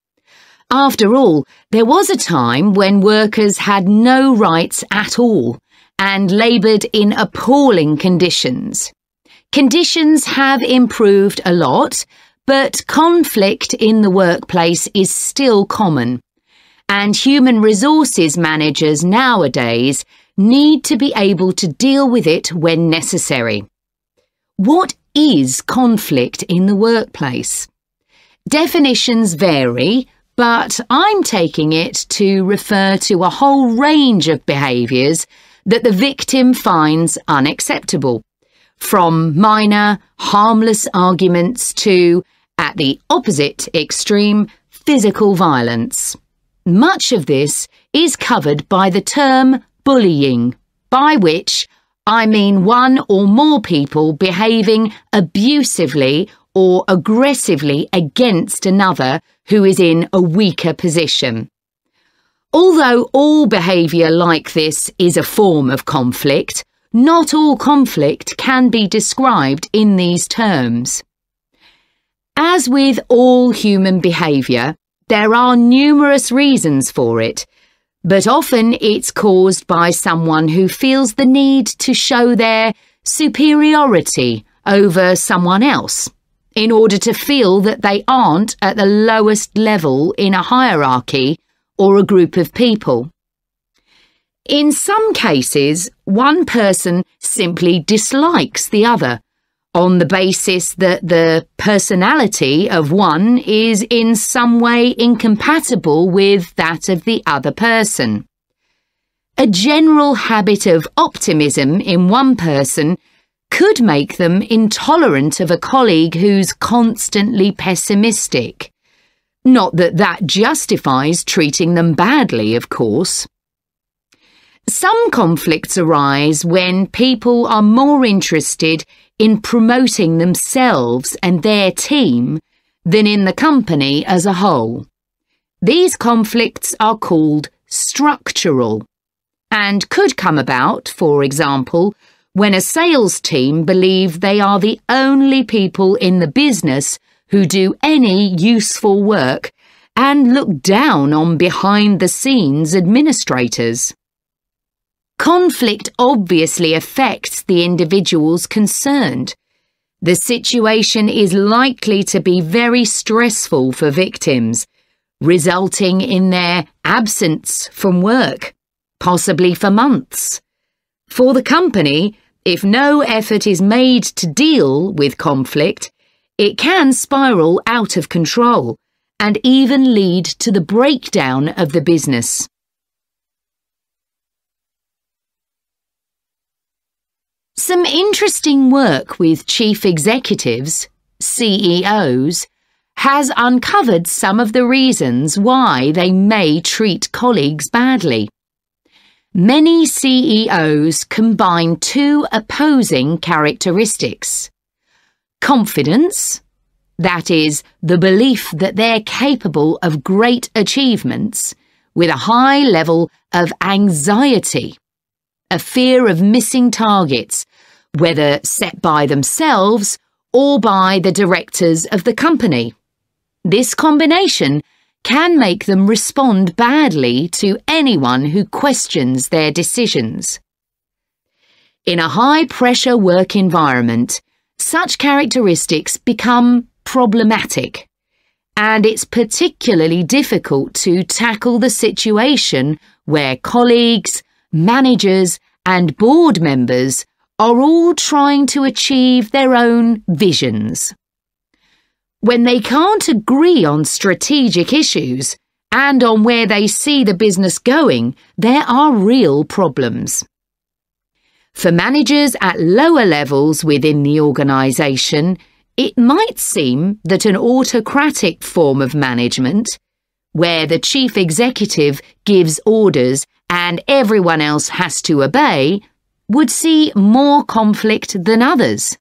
After all, there was a time when workers had no rights at all and laboured in appalling conditions. Conditions have improved a lot, but conflict in the workplace is still common and human resources managers nowadays need to be able to deal with it when necessary. What is conflict in the workplace? Definitions vary, but I'm taking it to refer to a whole range of behaviours that the victim finds unacceptable, from minor, harmless arguments to, at the opposite extreme, physical violence. Much of this is covered by the term bullying, by which I mean one or more people behaving abusively or aggressively against another who is in a weaker position. Although all behaviour like this is a form of conflict, not all conflict can be described in these terms. As with all human behaviour, there are numerous reasons for it, but often it's caused by someone who feels the need to show their superiority over someone else in order to feel that they aren't at the lowest level in a hierarchy or a group of people. In some cases, one person simply dislikes the other on the basis that the personality of one is in some way incompatible with that of the other person. A general habit of optimism in one person could make them intolerant of a colleague who's constantly pessimistic. Not that that justifies treating them badly, of course. Some conflicts arise when people are more interested in promoting themselves and their team than in the company as a whole. These conflicts are called structural and could come about, for example, when a sales team believe they are the only people in the business who do any useful work and look down on behind the scenes administrators. Conflict obviously affects the individuals concerned. The situation is likely to be very stressful for victims, resulting in their absence from work, possibly for months. For the company, if no effort is made to deal with conflict, it can spiral out of control and even lead to the breakdown of the business. Some interesting work with chief executives, CEOs, has uncovered some of the reasons why they may treat colleagues badly. Many CEOs combine two opposing characteristics. Confidence, that is, the belief that they're capable of great achievements, with a high level of anxiety, a fear of missing targets, whether set by themselves or by the directors of the company. This combination can make them respond badly to anyone who questions their decisions. In a high-pressure work environment, such characteristics become problematic, and it's particularly difficult to tackle the situation where colleagues, managers and board members are all trying to achieve their own visions. When they can't agree on strategic issues and on where they see the business going, there are real problems. For managers at lower levels within the organisation, it might seem that an autocratic form of management, where the chief executive gives orders and everyone else has to obey, would see more conflict than others.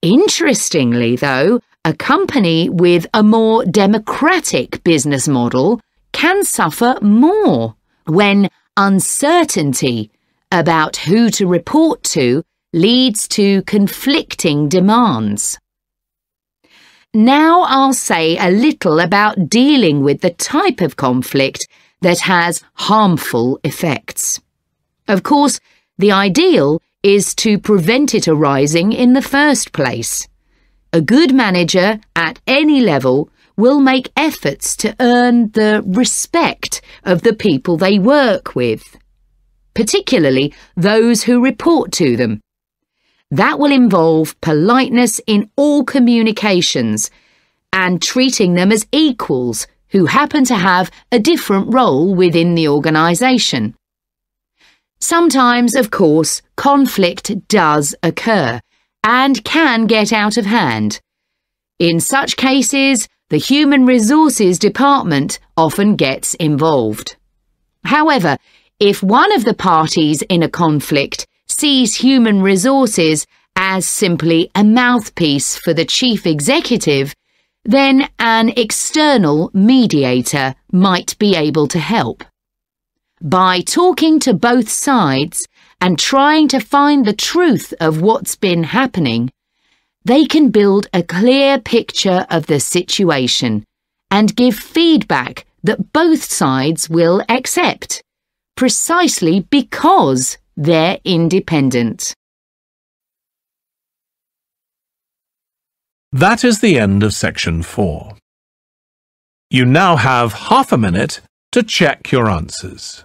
Interestingly, though, a company with a more democratic business model can suffer more when uncertainty about who to report to leads to conflicting demands. Now I'll say a little about dealing with the type of conflict that has harmful effects. Of course, the ideal is to prevent it arising in the first place. A good manager at any level will make efforts to earn the respect of the people they work with, particularly those who report to them. That will involve politeness in all communications and treating them as equals who happen to have a different role within the organisation. Sometimes, of course, conflict does occur and can get out of hand. In such cases, the Human Resources Department often gets involved. However, if one of the parties in a conflict sees human resources as simply a mouthpiece for the chief executive, then an external mediator might be able to help. By talking to both sides and trying to find the truth of what's been happening, they can build a clear picture of the situation and give feedback that both sides will accept, precisely because they're independent. That is the end of section 4. You now have half a minute to check your answers.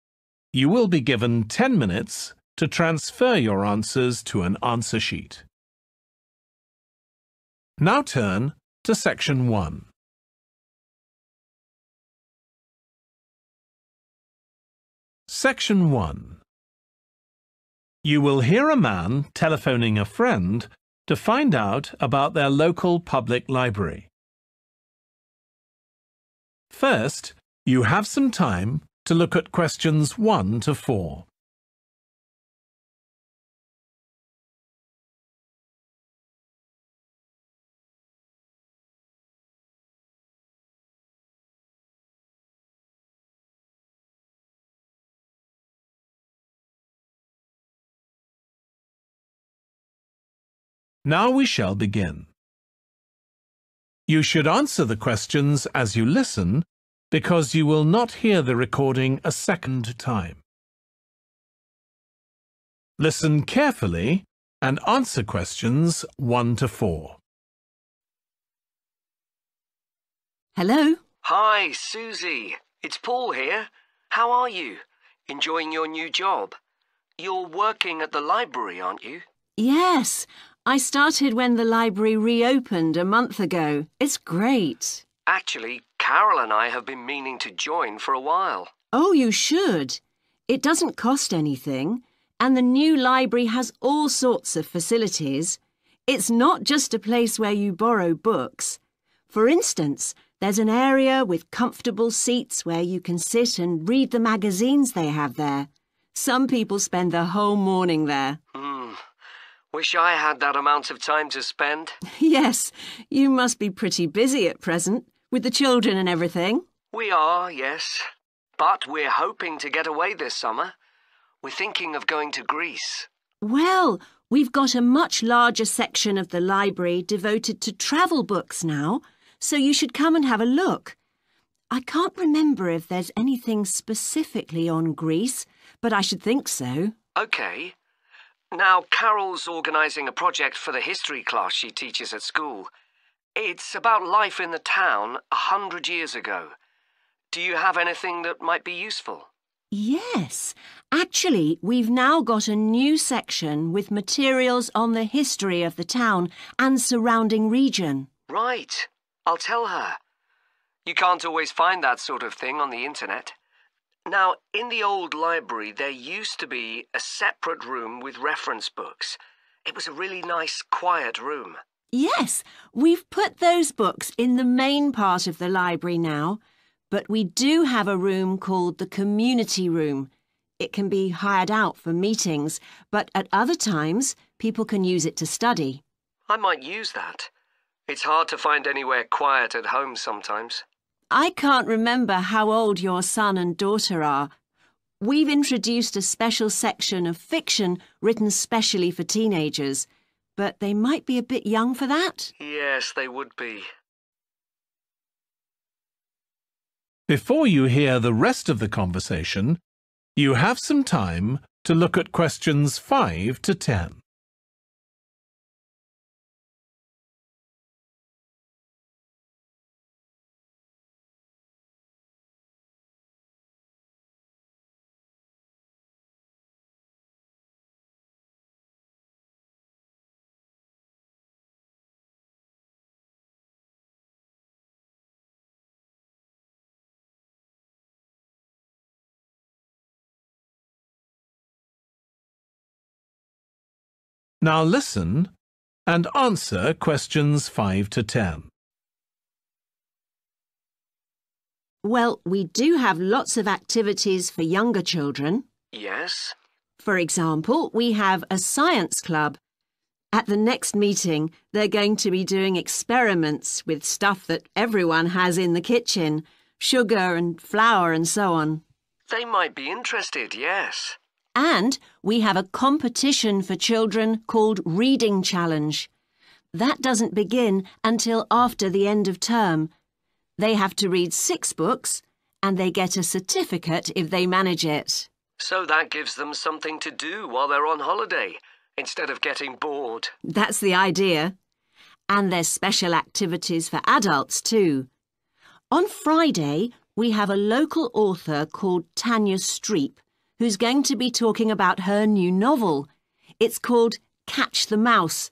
you will be given 10 minutes to transfer your answers to an answer sheet. Now turn to section 1. Section 1 You will hear a man telephoning a friend to find out about their local public library. First, you have some time to look at questions 1 to 4. Now we shall begin. You should answer the questions as you listen because you will not hear the recording a second time. Listen carefully and answer questions 1 to 4. Hello, Hi, Susie. It's Paul here. How are you? Enjoying your new job? You're working at the library, aren't you? Yes, I started when the library reopened a month ago. It's great. Actually, Carol and I have been meaning to join for a while. Oh, you should. It doesn't cost anything, and the new library has all sorts of facilities. It's not just a place where you borrow books. For instance, there's an area with comfortable seats where you can sit and read the magazines they have there. Some people spend the whole morning there. Hmm. Wish I had that amount of time to spend. [LAUGHS] yes, you must be pretty busy at present, with the children and everything. We are, yes. But we're hoping to get away this summer. We're thinking of going to Greece. Well, we've got a much larger section of the library devoted to travel books now, so you should come and have a look. I can't remember if there's anything specifically on Greece, but I should think so. OK. Now, Carol's organising a project for the history class she teaches at school. It's about life in the town a hundred years ago. Do you have anything that might be useful? Yes. Actually, we've now got a new section with materials on the history of the town and surrounding region. Right. I'll tell her. You can't always find that sort of thing on the internet. Now, in the old library, there used to be a separate room with reference books. It was a really nice, quiet room. Yes, we've put those books in the main part of the library now, but we do have a room called the community room. It can be hired out for meetings, but at other times, people can use it to study. I might use that. It's hard to find anywhere quiet at home sometimes. I can't remember how old your son and daughter are. We've introduced a special section of fiction written specially for teenagers, but they might be a bit young for that. Yes, they would be. Before you hear the rest of the conversation, you have some time to look at questions 5 to 10. Now listen and answer questions 5 to 10. Well, we do have lots of activities for younger children. Yes? For example, we have a science club. At the next meeting, they're going to be doing experiments with stuff that everyone has in the kitchen sugar and flour and so on. They might be interested, yes. And we have a competition for children called Reading Challenge. That doesn't begin until after the end of term. They have to read six books and they get a certificate if they manage it. So that gives them something to do while they're on holiday, instead of getting bored. That's the idea. And there's special activities for adults too. On Friday, we have a local author called Tanya Streep who's going to be talking about her new novel. It's called Catch the Mouse,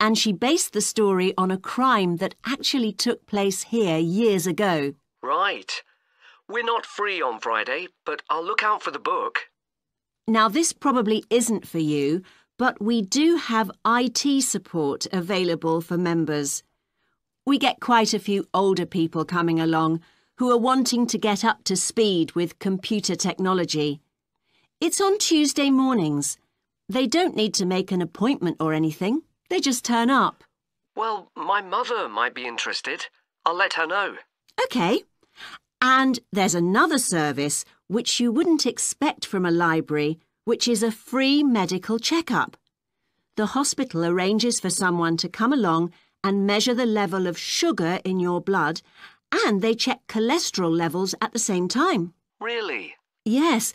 and she based the story on a crime that actually took place here years ago. Right. We're not free on Friday, but I'll look out for the book. Now, this probably isn't for you, but we do have IT support available for members. We get quite a few older people coming along who are wanting to get up to speed with computer technology. It's on Tuesday mornings. They don't need to make an appointment or anything. They just turn up. Well, my mother might be interested. I'll let her know. OK. And there's another service which you wouldn't expect from a library, which is a free medical checkup. The hospital arranges for someone to come along and measure the level of sugar in your blood, and they check cholesterol levels at the same time. Really? Yes,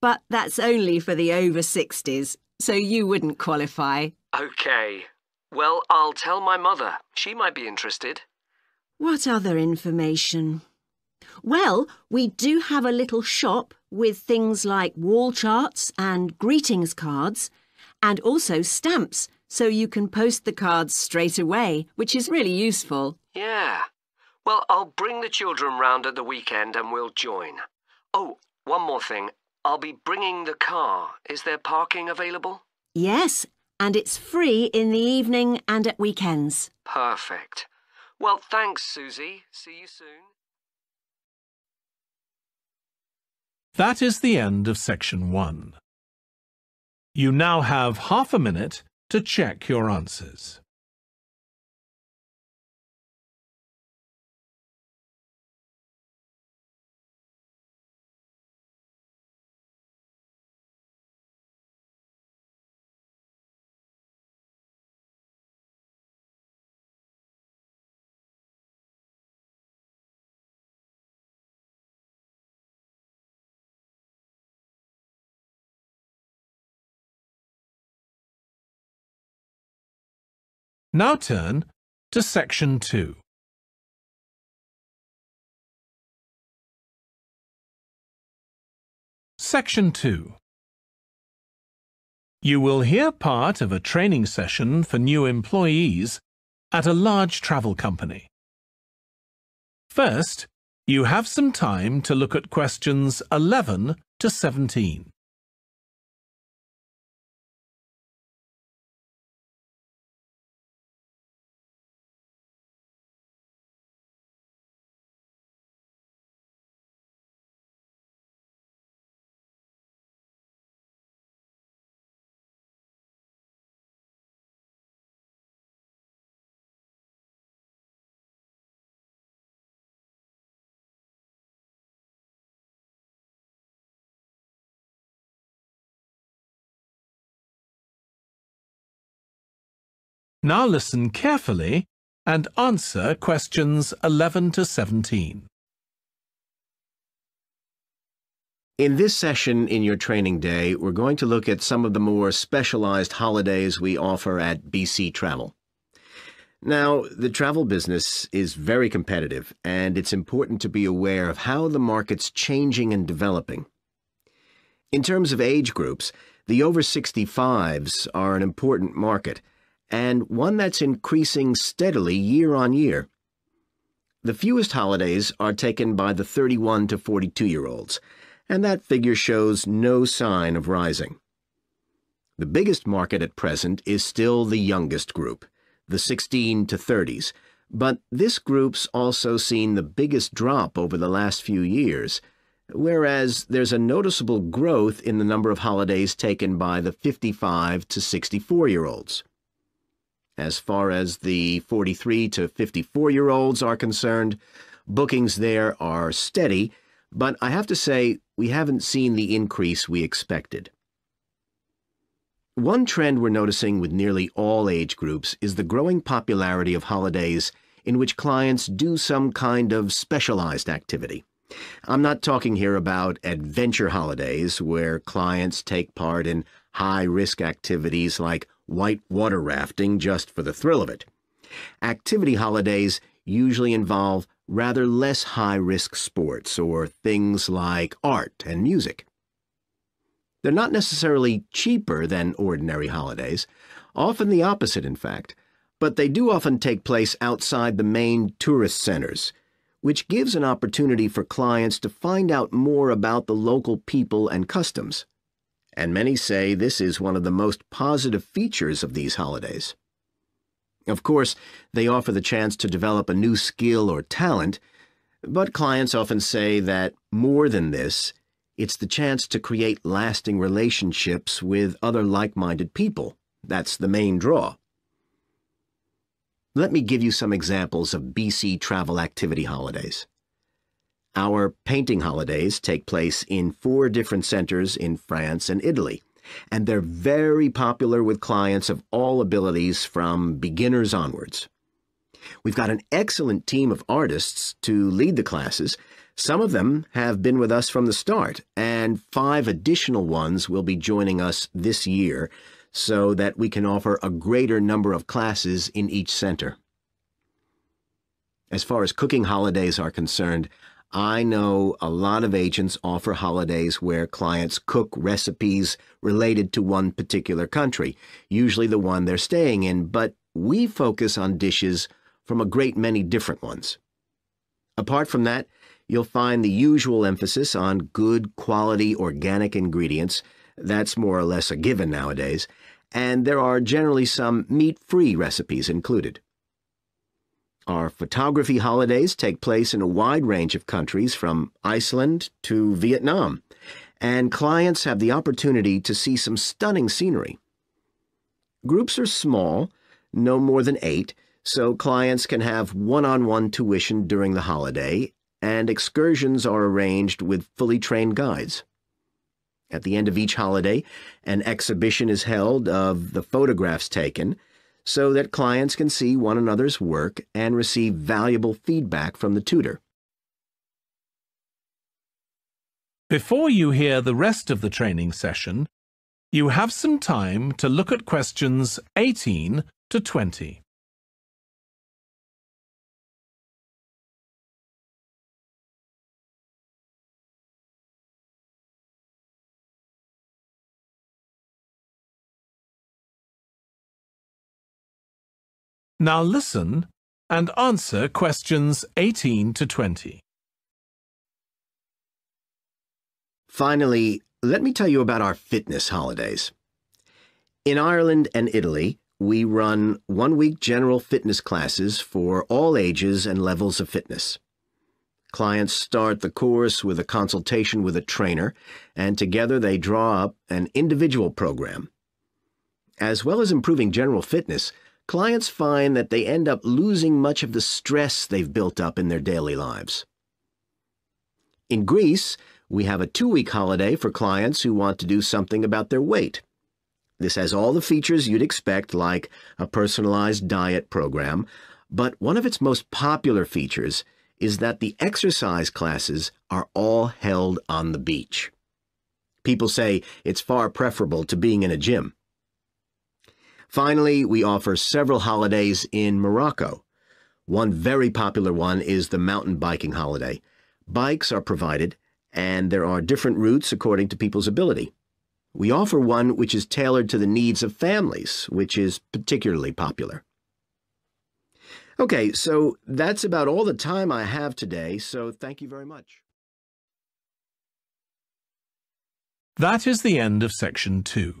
but that's only for the over 60s, so you wouldn't qualify. OK. Well, I'll tell my mother. She might be interested. What other information? Well, we do have a little shop with things like wall charts and greetings cards, and also stamps, so you can post the cards straight away, which is really useful. Yeah. Well, I'll bring the children round at the weekend and we'll join. Oh, one more thing. I'll be bringing the car. Is there parking available? Yes, and it's free in the evening and at weekends. Perfect. Well, thanks, Susie. See you soon. That is the end of section one. You now have half a minute to check your answers. Now turn to section 2. Section 2 You will hear part of a training session for new employees at a large travel company. First, you have some time to look at questions 11 to 17. Now listen carefully and answer questions 11 to 17. In this session in your training day, we're going to look at some of the more specialized holidays we offer at BC Travel. Now, the travel business is very competitive, and it's important to be aware of how the market's changing and developing. In terms of age groups, the over 65s are an important market, and one that's increasing steadily year on year. The fewest holidays are taken by the 31 to 42 year olds, and that figure shows no sign of rising. The biggest market at present is still the youngest group, the 16 to 30s, but this group's also seen the biggest drop over the last few years, whereas there's a noticeable growth in the number of holidays taken by the 55 to 64 year olds. As far as the 43 to 54 year olds are concerned, bookings there are steady, but I have to say we haven't seen the increase we expected. One trend we're noticing with nearly all age groups is the growing popularity of holidays in which clients do some kind of specialized activity. I'm not talking here about adventure holidays where clients take part in high risk activities like white water rafting just for the thrill of it. Activity holidays usually involve rather less high-risk sports or things like art and music. They're not necessarily cheaper than ordinary holidays, often the opposite, in fact, but they do often take place outside the main tourist centers, which gives an opportunity for clients to find out more about the local people and customs and many say this is one of the most positive features of these holidays. Of course, they offer the chance to develop a new skill or talent, but clients often say that more than this, it's the chance to create lasting relationships with other like-minded people. That's the main draw. Let me give you some examples of BC travel activity holidays. Our painting holidays take place in four different centers in France and Italy, and they're very popular with clients of all abilities from beginners onwards. We've got an excellent team of artists to lead the classes. Some of them have been with us from the start, and five additional ones will be joining us this year so that we can offer a greater number of classes in each center. As far as cooking holidays are concerned, I know a lot of agents offer holidays where clients cook recipes related to one particular country, usually the one they're staying in, but we focus on dishes from a great many different ones. Apart from that, you'll find the usual emphasis on good quality organic ingredients. That's more or less a given nowadays. And there are generally some meat-free recipes included. Our photography holidays take place in a wide range of countries from Iceland to Vietnam, and clients have the opportunity to see some stunning scenery. Groups are small, no more than eight, so clients can have one-on-one -on -one tuition during the holiday, and excursions are arranged with fully trained guides. At the end of each holiday, an exhibition is held of the photographs taken, so that clients can see one another's work and receive valuable feedback from the tutor. Before you hear the rest of the training session, you have some time to look at questions 18 to 20. Now listen and answer questions 18 to 20. Finally, let me tell you about our fitness holidays. In Ireland and Italy, we run one-week general fitness classes for all ages and levels of fitness. Clients start the course with a consultation with a trainer, and together they draw up an individual program. As well as improving general fitness, clients find that they end up losing much of the stress they've built up in their daily lives. In Greece, we have a two-week holiday for clients who want to do something about their weight. This has all the features you'd expect, like a personalized diet program, but one of its most popular features is that the exercise classes are all held on the beach. People say it's far preferable to being in a gym. Finally, we offer several holidays in Morocco. One very popular one is the mountain biking holiday. Bikes are provided, and there are different routes according to people's ability. We offer one which is tailored to the needs of families, which is particularly popular. Okay, so that's about all the time I have today, so thank you very much. That is the end of section two.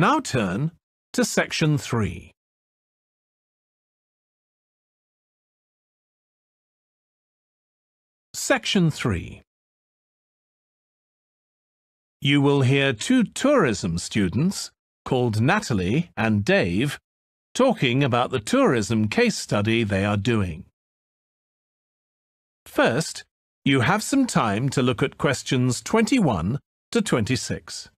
Now turn to section 3. Section 3 You will hear two tourism students, called Natalie and Dave, talking about the tourism case study they are doing. First, you have some time to look at questions 21 to 26.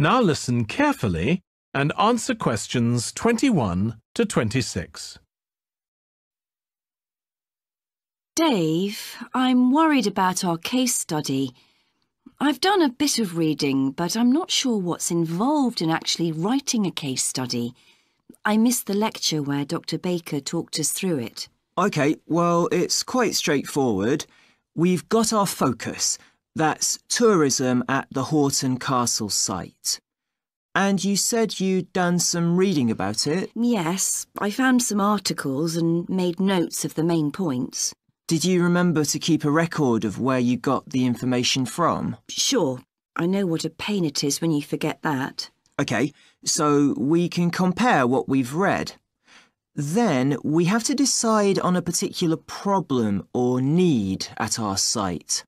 Now listen carefully and answer questions 21 to 26. Dave, I'm worried about our case study. I've done a bit of reading, but I'm not sure what's involved in actually writing a case study. I missed the lecture where Dr Baker talked us through it. OK, well, it's quite straightforward. We've got our focus, that's tourism at the Horton Castle site. And you said you'd done some reading about it? Yes, I found some articles and made notes of the main points. Did you remember to keep a record of where you got the information from? Sure, I know what a pain it is when you forget that. OK, so we can compare what we've read. Then we have to decide on a particular problem or need at our site.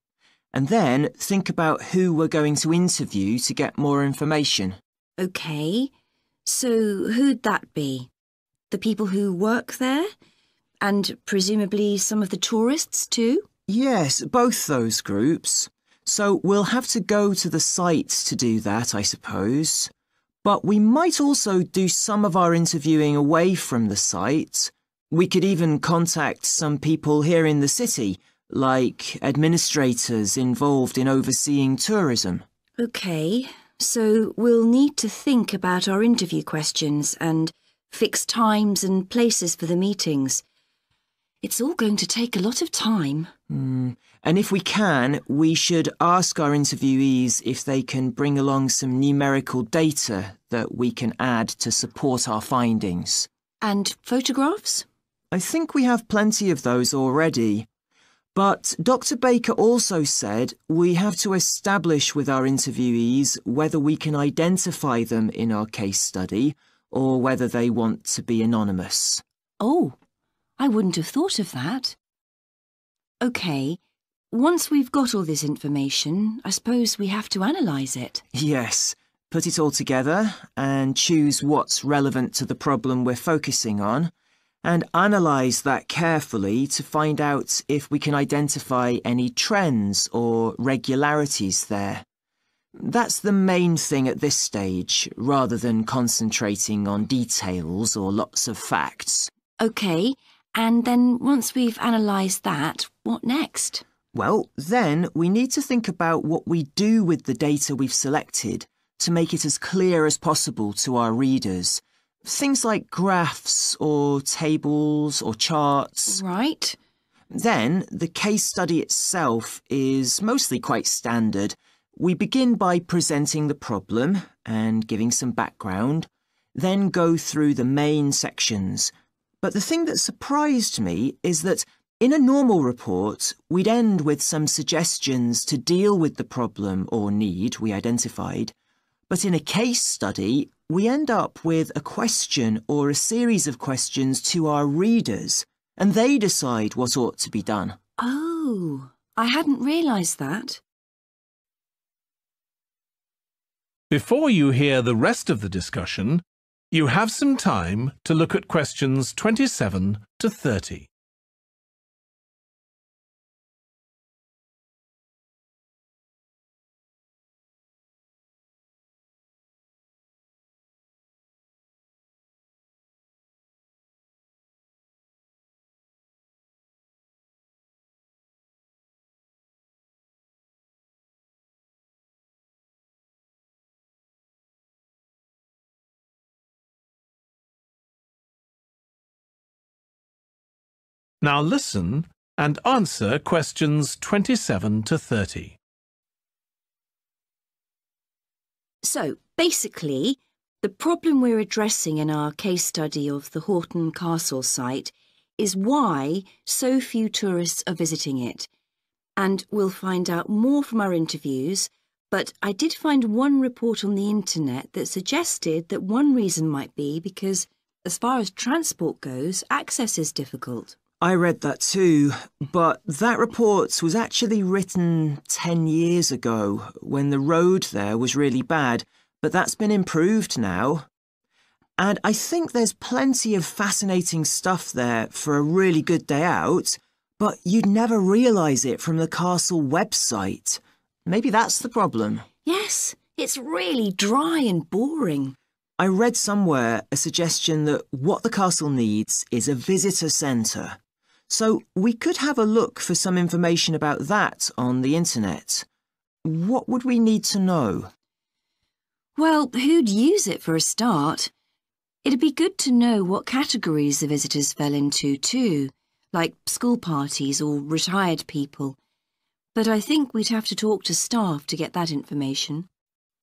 And then think about who we're going to interview to get more information. OK, so who'd that be? The people who work there? And presumably some of the tourists too? Yes, both those groups. So we'll have to go to the site to do that, I suppose. But we might also do some of our interviewing away from the site. We could even contact some people here in the city, like administrators involved in overseeing tourism. OK, so we'll need to think about our interview questions and fix times and places for the meetings. It's all going to take a lot of time. Mm. And if we can, we should ask our interviewees if they can bring along some numerical data that we can add to support our findings. And photographs? I think we have plenty of those already. But Dr. Baker also said we have to establish with our interviewees whether we can identify them in our case study or whether they want to be anonymous. Oh, I wouldn't have thought of that. OK, once we've got all this information, I suppose we have to analyse it. Yes, put it all together and choose what's relevant to the problem we're focusing on and analyse that carefully to find out if we can identify any trends or regularities there. That's the main thing at this stage, rather than concentrating on details or lots of facts. OK, and then once we've analysed that, what next? Well, then we need to think about what we do with the data we've selected to make it as clear as possible to our readers. Things like graphs or tables or charts. Right. Then the case study itself is mostly quite standard. We begin by presenting the problem and giving some background, then go through the main sections. But the thing that surprised me is that in a normal report, we'd end with some suggestions to deal with the problem or need we identified. But in a case study, we end up with a question or a series of questions to our readers, and they decide what ought to be done. Oh, I hadn't realised that. Before you hear the rest of the discussion, you have some time to look at questions 27 to 30. Now listen and answer questions 27 to 30. So, basically, the problem we're addressing in our case study of the Horton Castle site is why so few tourists are visiting it. And we'll find out more from our interviews, but I did find one report on the internet that suggested that one reason might be because, as far as transport goes, access is difficult. I read that too, but that report was actually written 10 years ago when the road there was really bad, but that's been improved now. And I think there's plenty of fascinating stuff there for a really good day out, but you'd never realise it from the castle website. Maybe that's the problem. Yes, it's really dry and boring. I read somewhere a suggestion that what the castle needs is a visitor centre. So we could have a look for some information about that on the internet. What would we need to know? Well, who'd use it for a start? It'd be good to know what categories the visitors fell into too, like school parties or retired people. But I think we'd have to talk to staff to get that information.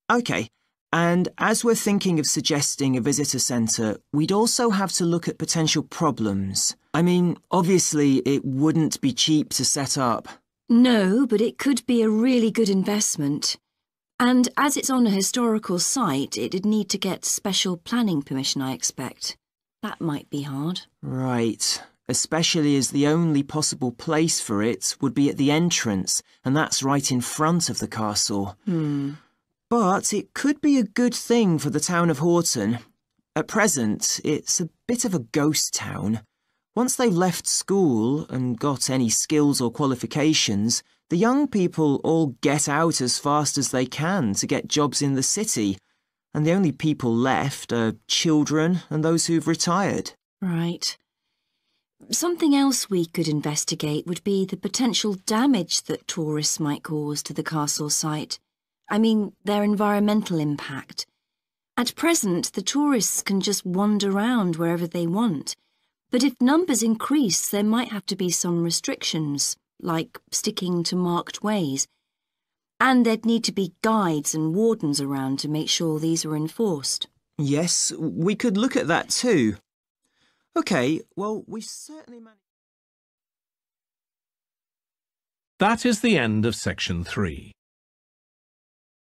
OK, And as we're thinking of suggesting a visitor centre, we'd also have to look at potential problems. I mean, obviously, it wouldn't be cheap to set up. No, but it could be a really good investment. And as it's on a historical site, it'd need to get special planning permission, I expect. That might be hard. Right. Especially as the only possible place for it would be at the entrance, and that's right in front of the castle. Hmm. But it could be a good thing for the town of Horton. At present, it's a bit of a ghost town. Once they've left school and got any skills or qualifications, the young people all get out as fast as they can to get jobs in the city, and the only people left are children and those who've retired. Right. Something else we could investigate would be the potential damage that tourists might cause to the castle site. I mean, their environmental impact. At present, the tourists can just wander around wherever they want. But if numbers increase, there might have to be some restrictions, like sticking to marked ways. And there'd need to be guides and wardens around to make sure these are enforced. Yes, we could look at that too. OK, well, we've certainly managed... That is the end of section three.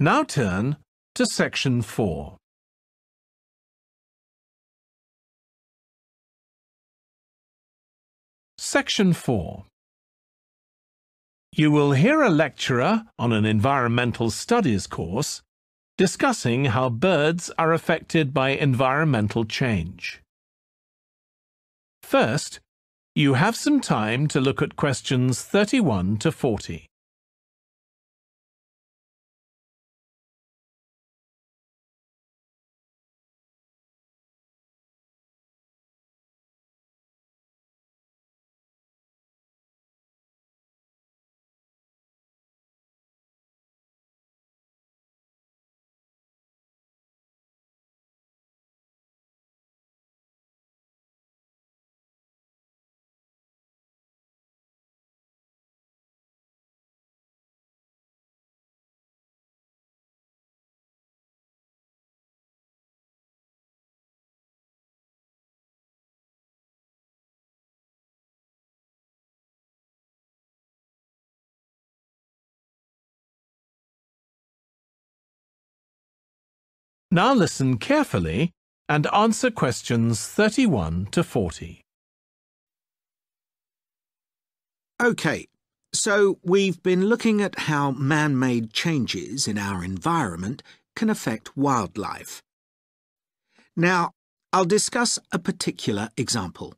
Now turn to section 4. Section 4. You will hear a lecturer on an environmental studies course discussing how birds are affected by environmental change. First, you have some time to look at questions 31 to 40. Now listen carefully and answer questions 31 to 40. OK, so we've been looking at how man-made changes in our environment can affect wildlife. Now, I'll discuss a particular example.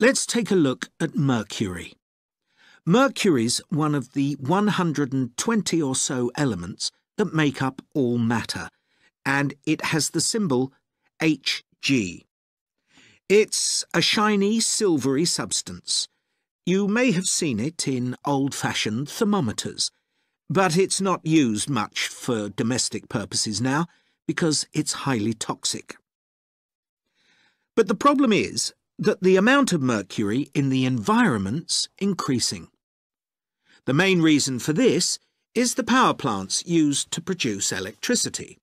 Let's take a look at mercury. Mercury's one of the 120 or so elements that make up all matter, and it has the symbol Hg. It's a shiny, silvery substance. You may have seen it in old-fashioned thermometers, but it's not used much for domestic purposes now because it's highly toxic. But the problem is that the amount of mercury in the environment's increasing. The main reason for this is the power plants used to produce electricity.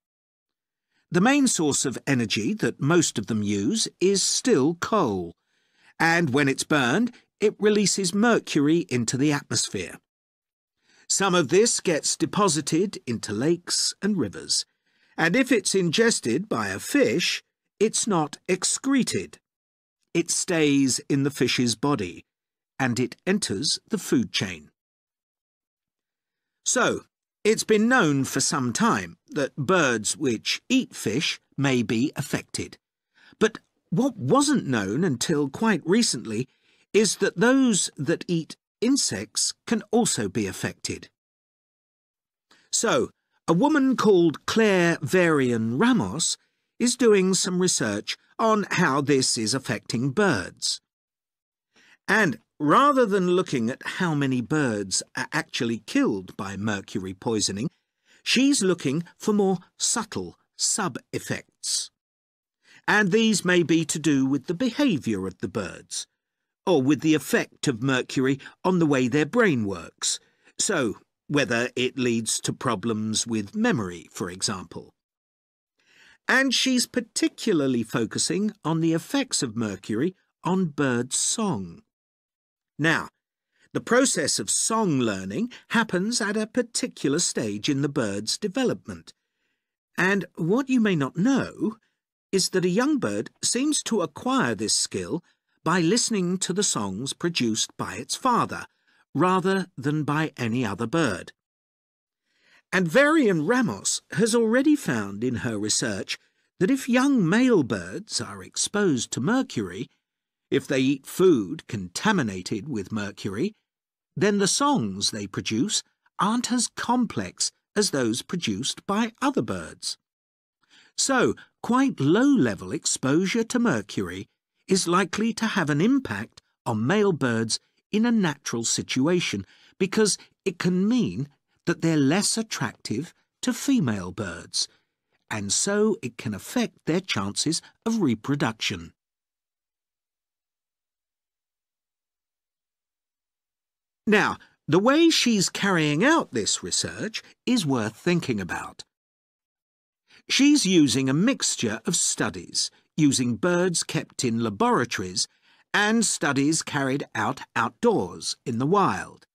The main source of energy that most of them use is still coal, and when it's burned, it releases mercury into the atmosphere. Some of this gets deposited into lakes and rivers, and if it's ingested by a fish, it's not excreted. It stays in the fish's body, and it enters the food chain. So, it's been known for some time that birds which eat fish may be affected. But what wasn't known until quite recently is that those that eat insects can also be affected. So, a woman called Claire Varian Ramos is doing some research on how this is affecting birds. And rather than looking at how many birds are actually killed by mercury poisoning, she's looking for more subtle sub-effects. And these may be to do with the behaviour of the birds, or with the effect of mercury on the way their brain works, so whether it leads to problems with memory, for example. And she's particularly focusing on the effects of mercury on bird song. Now, the process of song learning happens at a particular stage in the bird's development. And what you may not know is that a young bird seems to acquire this skill by listening to the songs produced by its father, rather than by any other bird. And Varian Ramos has already found in her research that if young male birds are exposed to mercury, if they eat food contaminated with mercury, then the songs they produce aren't as complex as those produced by other birds. So, quite low-level exposure to mercury is likely to have an impact on male birds in a natural situation because it can mean that they're less attractive to female birds, and so it can affect their chances of reproduction. Now, the way she's carrying out this research is worth thinking about. She's using a mixture of studies, using birds kept in laboratories and studies carried out outdoors in the wild.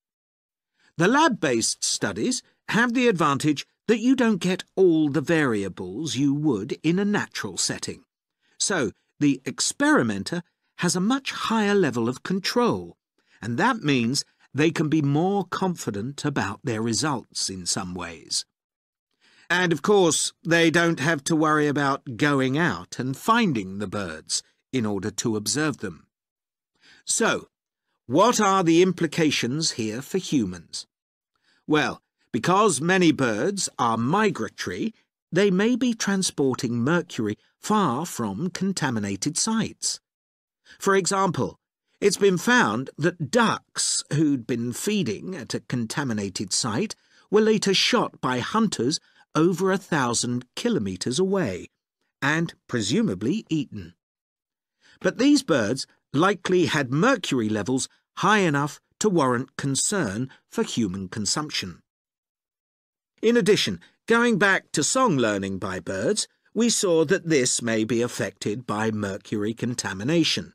The lab-based studies have the advantage that you don't get all the variables you would in a natural setting. So, the experimenter has a much higher level of control, and that means they can be more confident about their results in some ways. And of course, they don't have to worry about going out and finding the birds in order to observe them. So, what are the implications here for humans? Well, because many birds are migratory, they may be transporting mercury far from contaminated sites. For example, it's been found that ducks who'd been feeding at a contaminated site were later shot by hunters over a thousand kilometres away, and presumably eaten. But these birds likely had mercury levels high enough to warrant concern for human consumption. In addition, going back to song learning by birds, we saw that this may be affected by mercury contamination.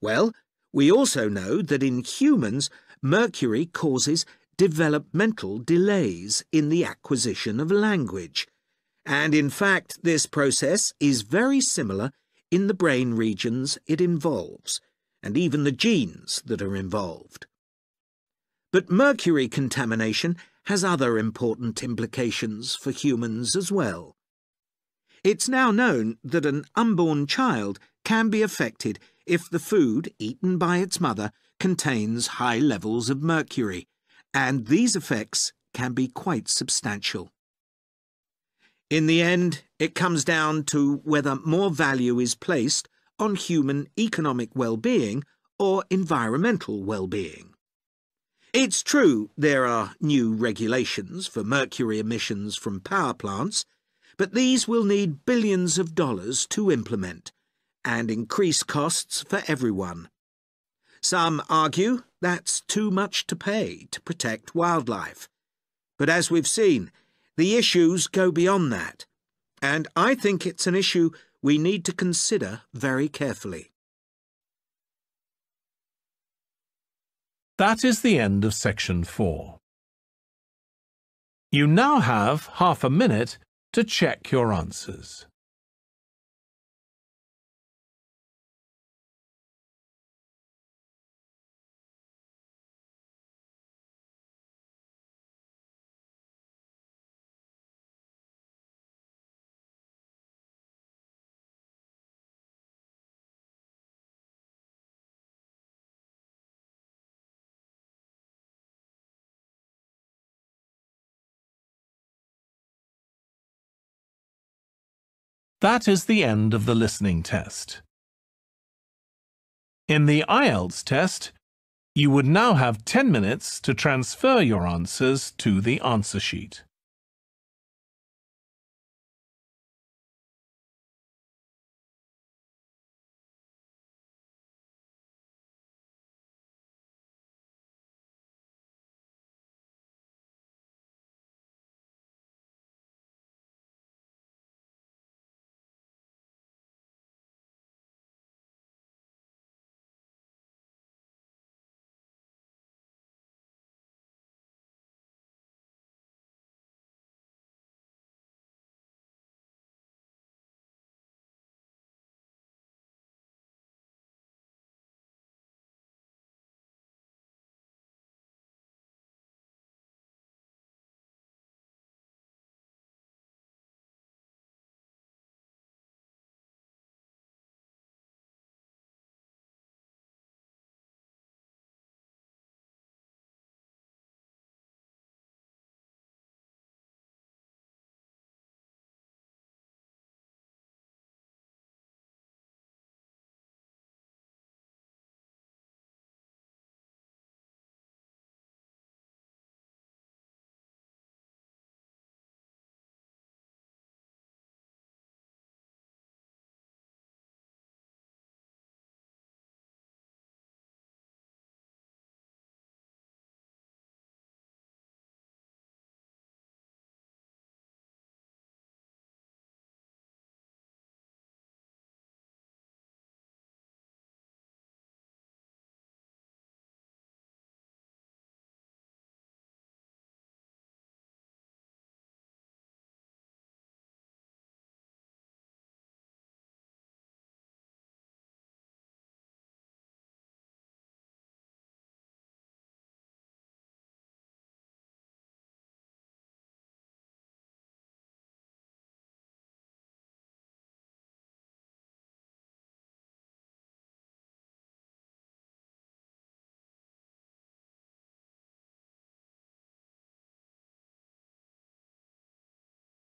Well, we also know that in humans, mercury causes developmental delays in the acquisition of language. And in fact, this process is very similar in the brain regions it involves, and even the genes that are involved. But mercury contamination has other important implications for humans as well. It's now known that an unborn child can be affected if the food eaten by its mother contains high levels of mercury, and these effects can be quite substantial. In the end, it comes down to whether more value is placed on human economic well-being or environmental well-being. It's true there are new regulations for mercury emissions from power plants, but these will need billions of dollars to implement, and increase costs for everyone. Some argue that's too much to pay to protect wildlife. But as we've seen, the issues go beyond that, and I think it's an issue we need to consider very carefully. That is the end of section four. You now have half a minute to check your answers. That is the end of the listening test. In the IELTS test, you would now have 10 minutes to transfer your answers to the answer sheet.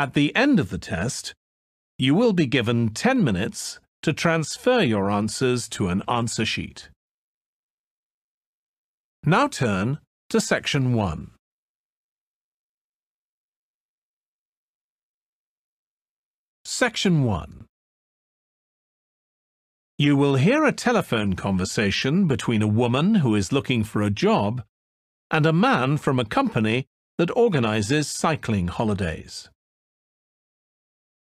At the end of the test, you will be given 10 minutes to transfer your answers to an answer sheet. Now turn to Section 1. Section 1 You will hear a telephone conversation between a woman who is looking for a job and a man from a company that organizes cycling holidays.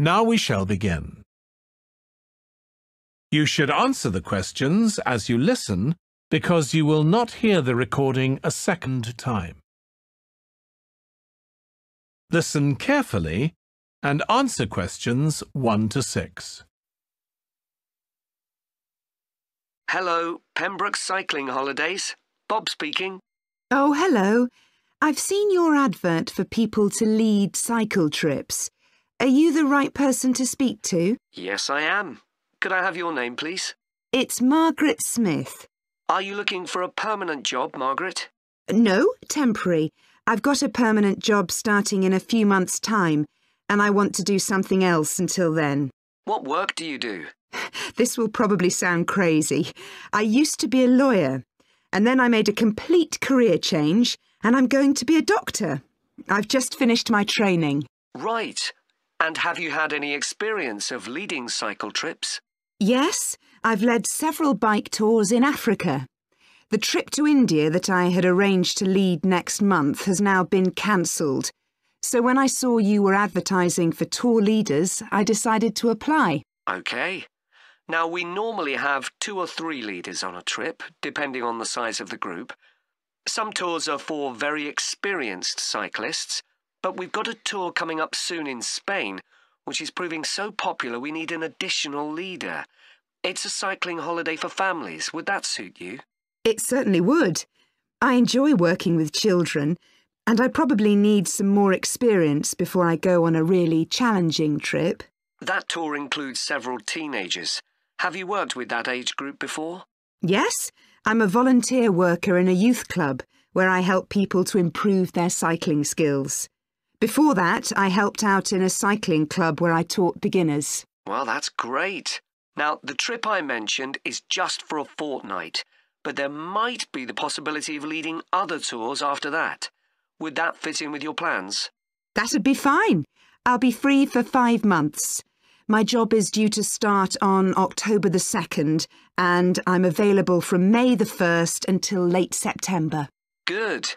Now we shall begin. You should answer the questions as you listen because you will not hear the recording a second time. Listen carefully and answer questions 1 to 6. Hello, Pembroke Cycling Holidays. Bob speaking. Oh, hello. I've seen your advert for people to lead cycle trips. Are you the right person to speak to? Yes, I am. Could I have your name, please? It's Margaret Smith. Are you looking for a permanent job, Margaret? No, temporary. I've got a permanent job starting in a few months' time, and I want to do something else until then. What work do you do? [LAUGHS] This will probably sound crazy. I used to be a lawyer, and then I made a complete career change, and I'm going to be a doctor. I've just finished my training. Right. And have you had any experience of leading cycle trips? Yes, I've led several bike tours in Africa. The trip to India that I had arranged to lead next month has now been cancelled. So when I saw you were advertising for tour leaders, I decided to apply. OK. Now, we normally have two or three leaders on a trip, depending on the size of the group. Some tours are for very experienced cyclists, but we've got a tour coming up soon in Spain, which is proving so popular we need an additional leader. It's a cycling holiday for families. Would that suit you? It certainly would. I enjoy working with children, and I probably need some more experience before I go on a really challenging trip. That tour includes several teenagers. Have you worked with that age group before? Yes, I'm a volunteer worker in a youth club where I help people to improve their cycling skills. Before that, I helped out in a cycling club where I taught beginners. Well, that's great. Now, the trip I mentioned is just for a fortnight, but there might be the possibility of leading other tours after that. Would that fit in with your plans? That'd be fine. I'll be free for five months. My job is due to start on October the 2nd, and I'm available from May the 1st until late September. Good.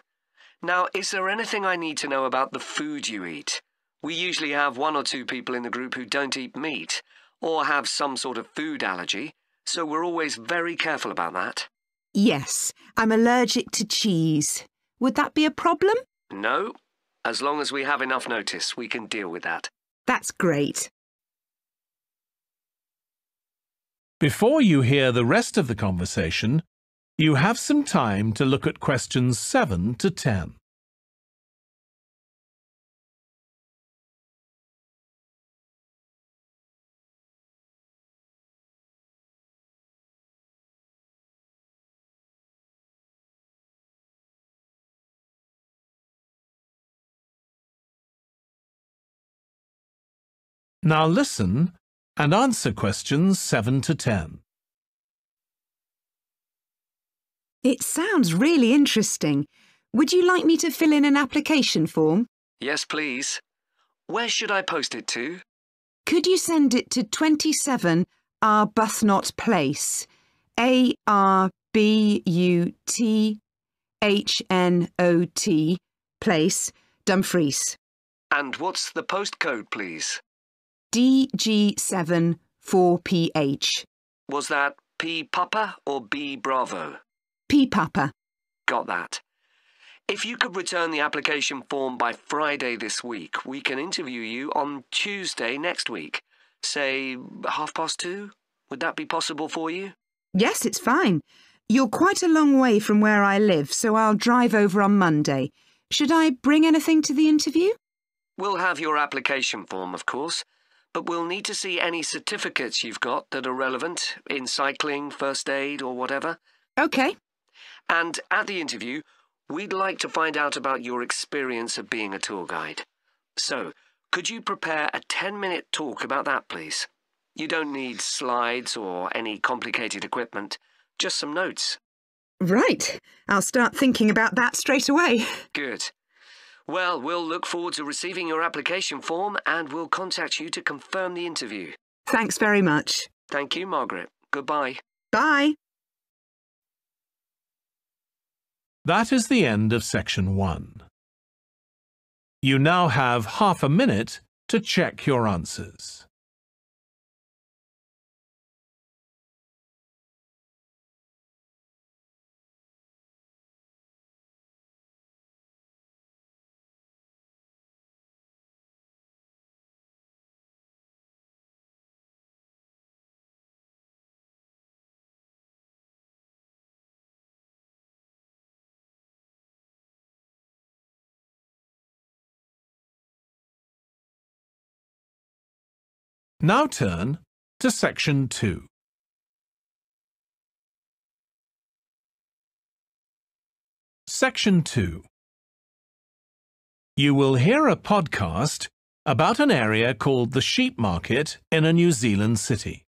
Now, is there anything I need to know about the food you eat? We usually have one or two people in the group who don't eat meat, or have some sort of food allergy, so we're always very careful about that. Yes, I'm allergic to cheese. Would that be a problem? No. As long as we have enough notice, we can deal with that. That's great. Before you hear the rest of the conversation, you have some time to look at questions 7 to 10. Now listen and answer questions 7 to 10. It sounds really interesting. Would you like me to fill in an application form? Yes, please. Where should I post it to? Could you send it to 27 Arbuthnot Place, A R B U T H N O T Place, Dumfries. And what's the postcode, please? DG7 4PH. Was that P Papa or B Bravo? P Papa. Got that. If you could return the application form by Friday this week, we can interview you on Tuesday next week. Say half past two? Would that be possible for you? Yes, it's fine. You're quite a long way from where I live, so I'll drive over on Monday. Should I bring anything to the interview? We'll have your application form, of course, but we'll need to see any certificates you've got that are relevant in cycling, first aid, or whatever. OK. And at the interview, we'd like to find out about your experience of being a tour guide. So, could you prepare a 10 minute talk about that, please? You don't need slides or any complicated equipment, just some notes. Right. I'll start thinking about that straight away. Good. Well, we'll look forward to receiving your application form and we'll contact you to confirm the interview. Thanks very much. Thank you, Margaret. Goodbye. Bye. That is the end of section 1. You now have half a minute to check your answers. Now turn to section 2. Section 2. You will hear a podcast about an area called the sheep market in a New Zealand city.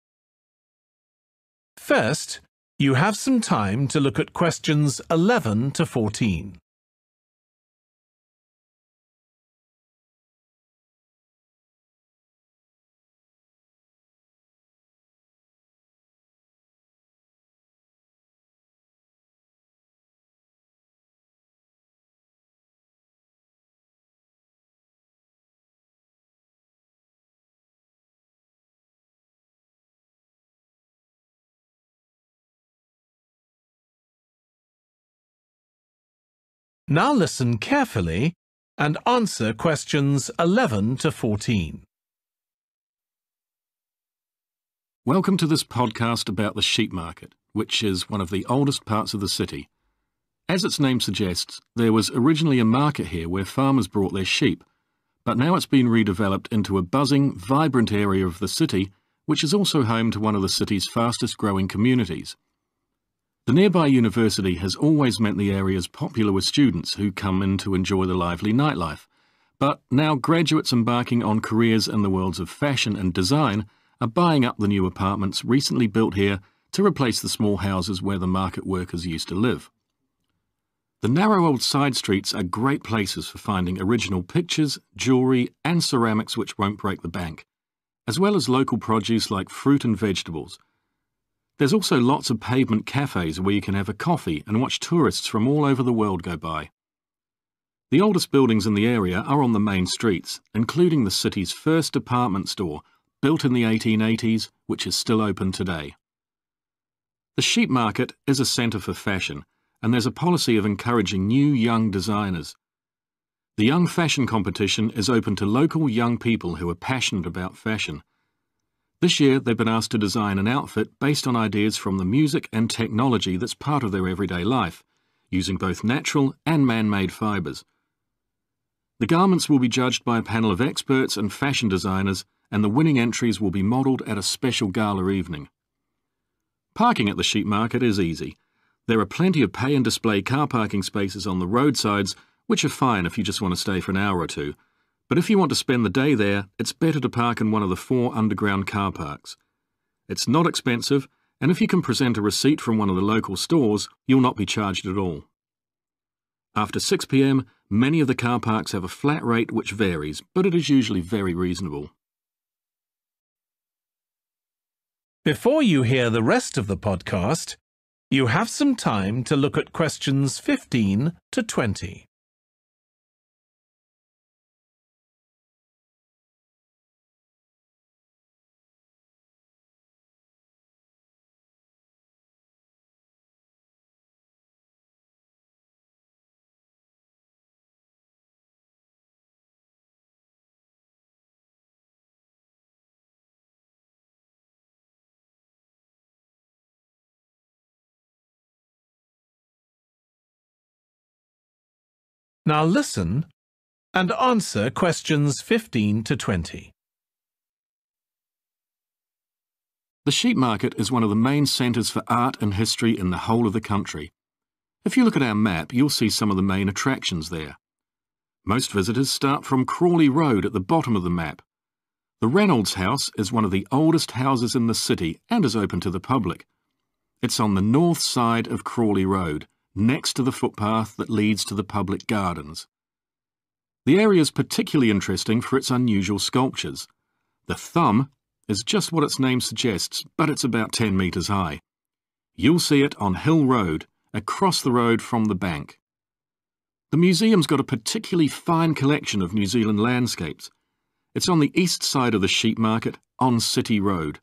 First, you have some time to look at questions 11 to 14. Now listen carefully and answer questions 11 to 14. Welcome to this podcast about the sheep market, which is one of the oldest parts of the city. As its name suggests, there was originally a market here where farmers brought their sheep, but now it's been redeveloped into a buzzing, vibrant area of the city, which is also home to one of the city's fastest growing communities. The nearby university has always meant the area's popular with students who come in to enjoy the lively nightlife, but now graduates embarking on careers in the worlds of fashion and design are buying up the new apartments recently built here to replace the small houses where the market workers used to live. The narrow old side streets are great places for finding original pictures, jewellery and ceramics which won't break the bank, as well as local produce like fruit and vegetables. There's also lots of pavement cafes where you can have a coffee and watch tourists from all over the world go by. The oldest buildings in the area are on the main streets, including the city's first department store built in the 1880s, which is still open today. The sheep market is a centre for fashion, and there's a policy of encouraging new young designers. The Young Fashion Competition is open to local young people who are passionate about fashion. This year, they've been asked to design an outfit based on ideas from the music and technology that's part of their everyday life, using both natural and man-made fibres. The garments will be judged by a panel of experts and fashion designers and the winning entries will be modelled at a special gala evening. Parking at the sheep market is easy. There are plenty of pay and display car parking spaces on the roadsides, which are fine if you just want to stay for an hour or two. But if you want to spend the day there, it's better to park in one of the four underground car parks. It's not expensive, and if you can present a receipt from one of the local stores, you'll not be charged at all. After 6pm, many of the car parks have a flat rate which varies, but it is usually very reasonable. Before you hear the rest of the podcast, you have some time to look at questions 15 to 20. Now listen and answer questions 15 to 20. The sheep market is one of the main centres for art and history in the whole of the country. If you look at our map, you'll see some of the main attractions there. Most visitors start from Crawley Road at the bottom of the map. The Reynolds House is one of the oldest houses in the city and is open to the public. It's on the north side of Crawley Road next to the footpath that leads to the public gardens. The area is particularly interesting for its unusual sculptures. The thumb is just what its name suggests, but it's about 10 metres high. You'll see it on Hill Road, across the road from the bank. The museum's got a particularly fine collection of New Zealand landscapes. It's on the east side of the sheep market, on City Road.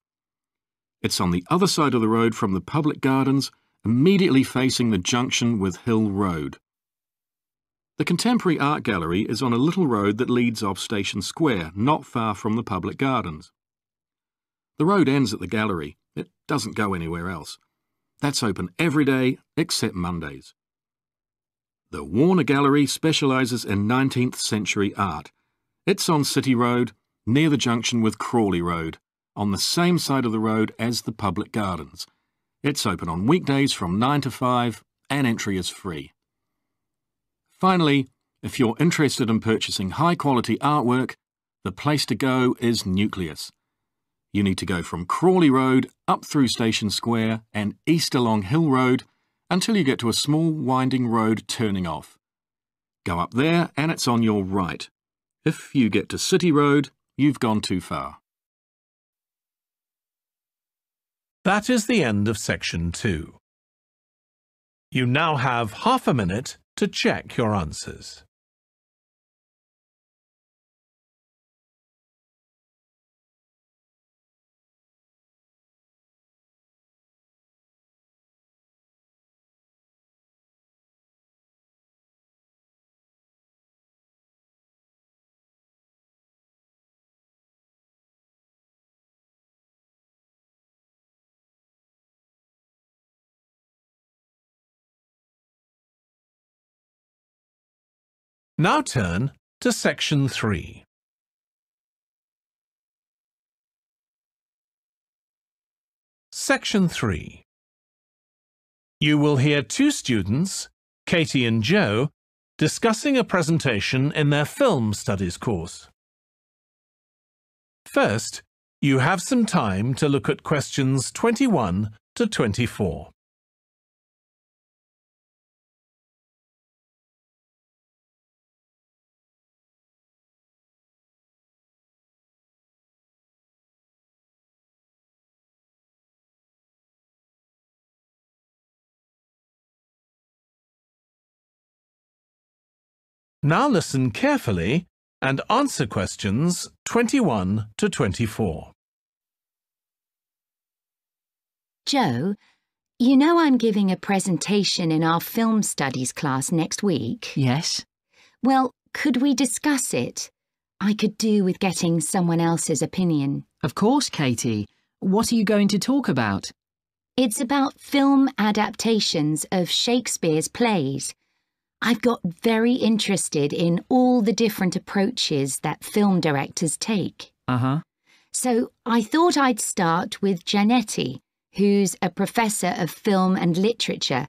It's on the other side of the road from the public gardens immediately facing the junction with Hill Road. The Contemporary Art Gallery is on a little road that leads off Station Square, not far from the public gardens. The road ends at the gallery. It doesn't go anywhere else. That's open every day except Mondays. The Warner Gallery specialises in 19th century art. It's on City Road, near the junction with Crawley Road, on the same side of the road as the public gardens. It's open on weekdays from 9 to 5 and entry is free. Finally, if you're interested in purchasing high quality artwork, the place to go is Nucleus. You need to go from Crawley Road up through Station Square and east along Hill Road until you get to a small winding road turning off. Go up there and it's on your right. If you get to City Road, you've gone too far. That is the end of section 2. You now have half a minute to check your answers. Now turn to Section 3. Section 3 You will hear two students, Katie and Joe, discussing a presentation in their Film Studies course. First, you have some time to look at questions 21 to 24. Now listen carefully and answer questions 21 to 24. Joe, you know I'm giving a presentation in our film studies class next week. Yes. Well, could we discuss it? I could do with getting someone else's opinion. Of course, Katie. What are you going to talk about? It's about film adaptations of Shakespeare's plays. I've got very interested in all the different approaches that film directors take. Uh-huh. So I thought I'd start with Giannetti, who's a professor of film and literature.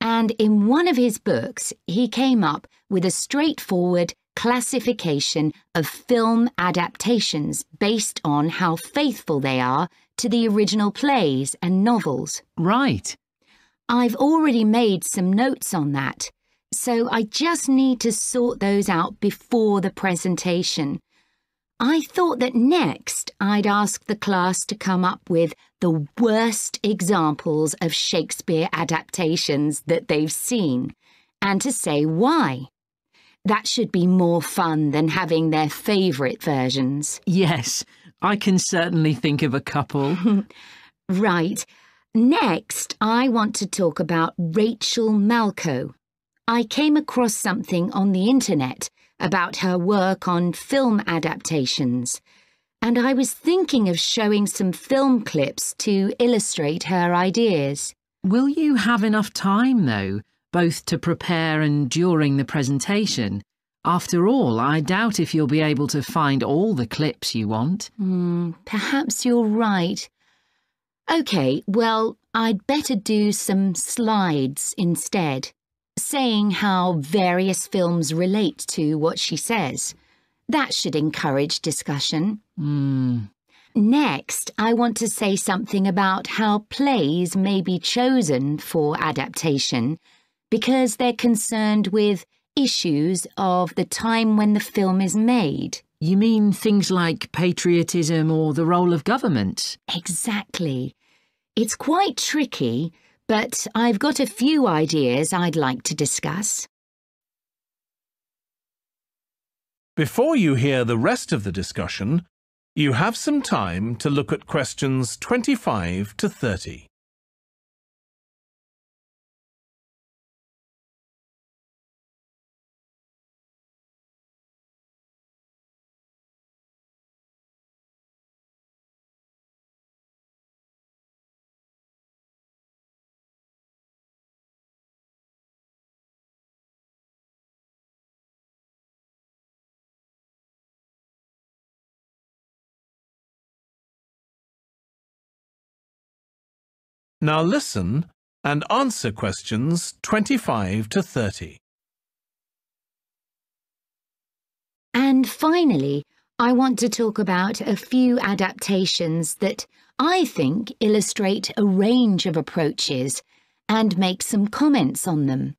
And in one of his books, he came up with a straightforward classification of film adaptations based on how faithful they are to the original plays and novels. Right. I've already made some notes on that so I just need to sort those out before the presentation. I thought that next I'd ask the class to come up with the worst examples of Shakespeare adaptations that they've seen and to say why. That should be more fun than having their favourite versions. Yes, I can certainly think of a couple. [LAUGHS] right. Next, I want to talk about Rachel Malchow. I came across something on the internet about her work on film adaptations, and I was thinking of showing some film clips to illustrate her ideas. Will you have enough time, though, both to prepare and during the presentation? After all, I doubt if you'll be able to find all the clips you want. Hmm, perhaps you're right. OK, well, I'd better do some slides instead saying how various films relate to what she says. That should encourage discussion. Mm. Next, I want to say something about how plays may be chosen for adaptation because they're concerned with issues of the time when the film is made. You mean things like patriotism or the role of government? Exactly. It's quite tricky but I've got a few ideas I'd like to discuss. Before you hear the rest of the discussion, you have some time to look at questions 25 to 30. Now listen and answer questions 25 to 30. And finally, I want to talk about a few adaptations that I think illustrate a range of approaches and make some comments on them.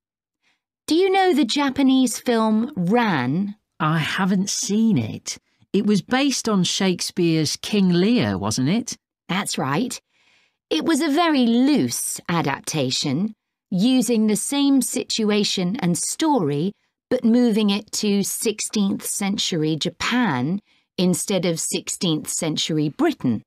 Do you know the Japanese film Ran? I haven't seen it. It was based on Shakespeare's King Lear, wasn't it? That's right. It was a very loose adaptation, using the same situation and story, but moving it to 16th century Japan instead of 16th century Britain.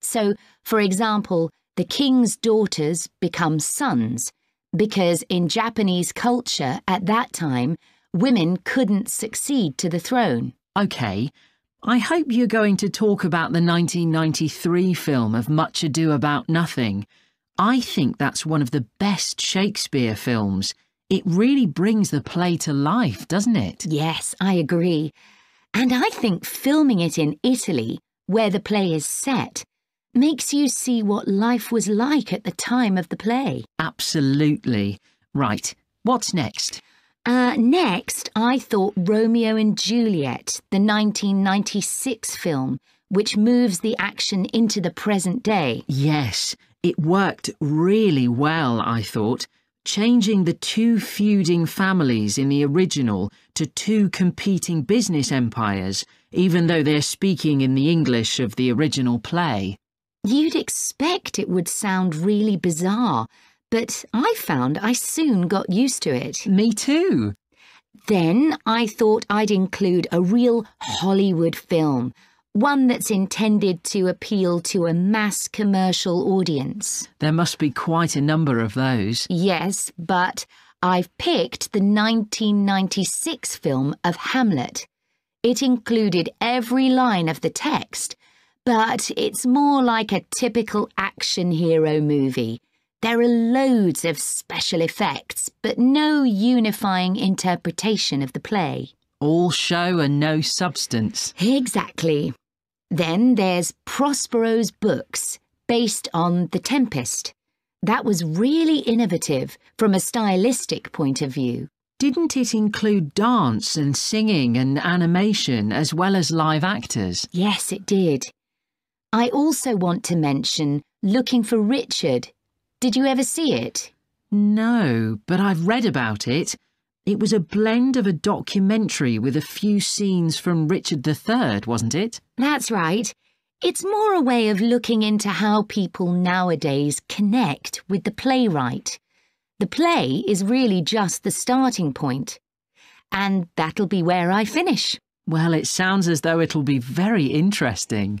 So, for example, the king's daughters become sons, because in Japanese culture at that time, women couldn't succeed to the throne. OK, I hope you're going to talk about the 1993 film of Much Ado About Nothing. I think that's one of the best Shakespeare films. It really brings the play to life, doesn't it? Yes, I agree. And I think filming it in Italy, where the play is set, makes you see what life was like at the time of the play. Absolutely. Right, what's next? Uh, next, I thought Romeo and Juliet, the 1996 film, which moves the action into the present day. Yes, it worked really well, I thought, changing the two feuding families in the original to two competing business empires, even though they're speaking in the English of the original play. You'd expect it would sound really bizarre, but I found I soon got used to it. Me too. Then I thought I'd include a real Hollywood film, one that's intended to appeal to a mass commercial audience. There must be quite a number of those. Yes, but I've picked the 1996 film of Hamlet. It included every line of the text, but it's more like a typical action hero movie. There are loads of special effects, but no unifying interpretation of the play. All show and no substance. Exactly. Then there's Prospero's books, based on The Tempest. That was really innovative from a stylistic point of view. Didn't it include dance and singing and animation as well as live actors? Yes, it did. I also want to mention Looking for Richard, did you ever see it? No, but I've read about it. It was a blend of a documentary with a few scenes from Richard III, wasn't it? That's right. It's more a way of looking into how people nowadays connect with the playwright. The play is really just the starting point. And that'll be where I finish. Well, it sounds as though it'll be very interesting.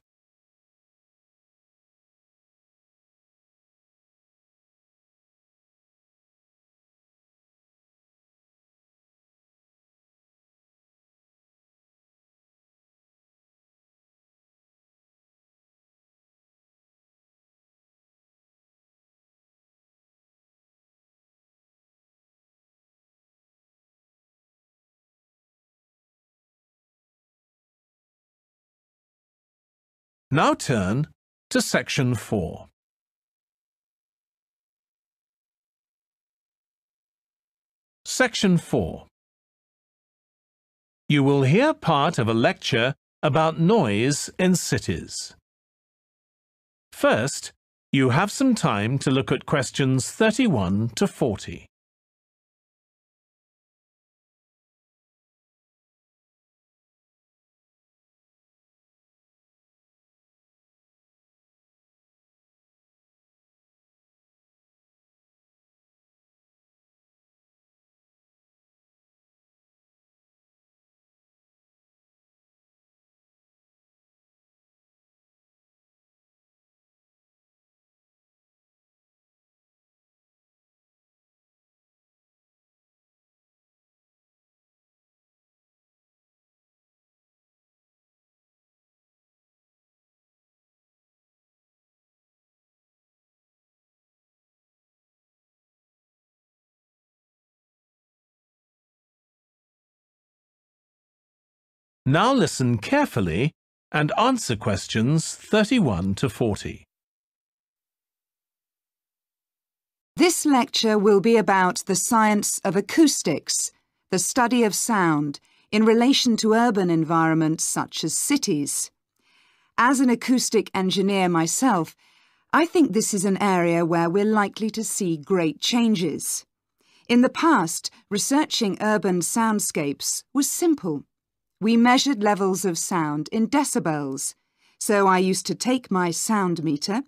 Now turn to section 4. Section 4. You will hear part of a lecture about noise in cities. First, you have some time to look at questions 31 to 40. Now listen carefully and answer questions 31 to 40. This lecture will be about the science of acoustics, the study of sound, in relation to urban environments such as cities. As an acoustic engineer myself, I think this is an area where we're likely to see great changes. In the past, researching urban soundscapes was simple. We measured levels of sound in decibels, so I used to take my sound meter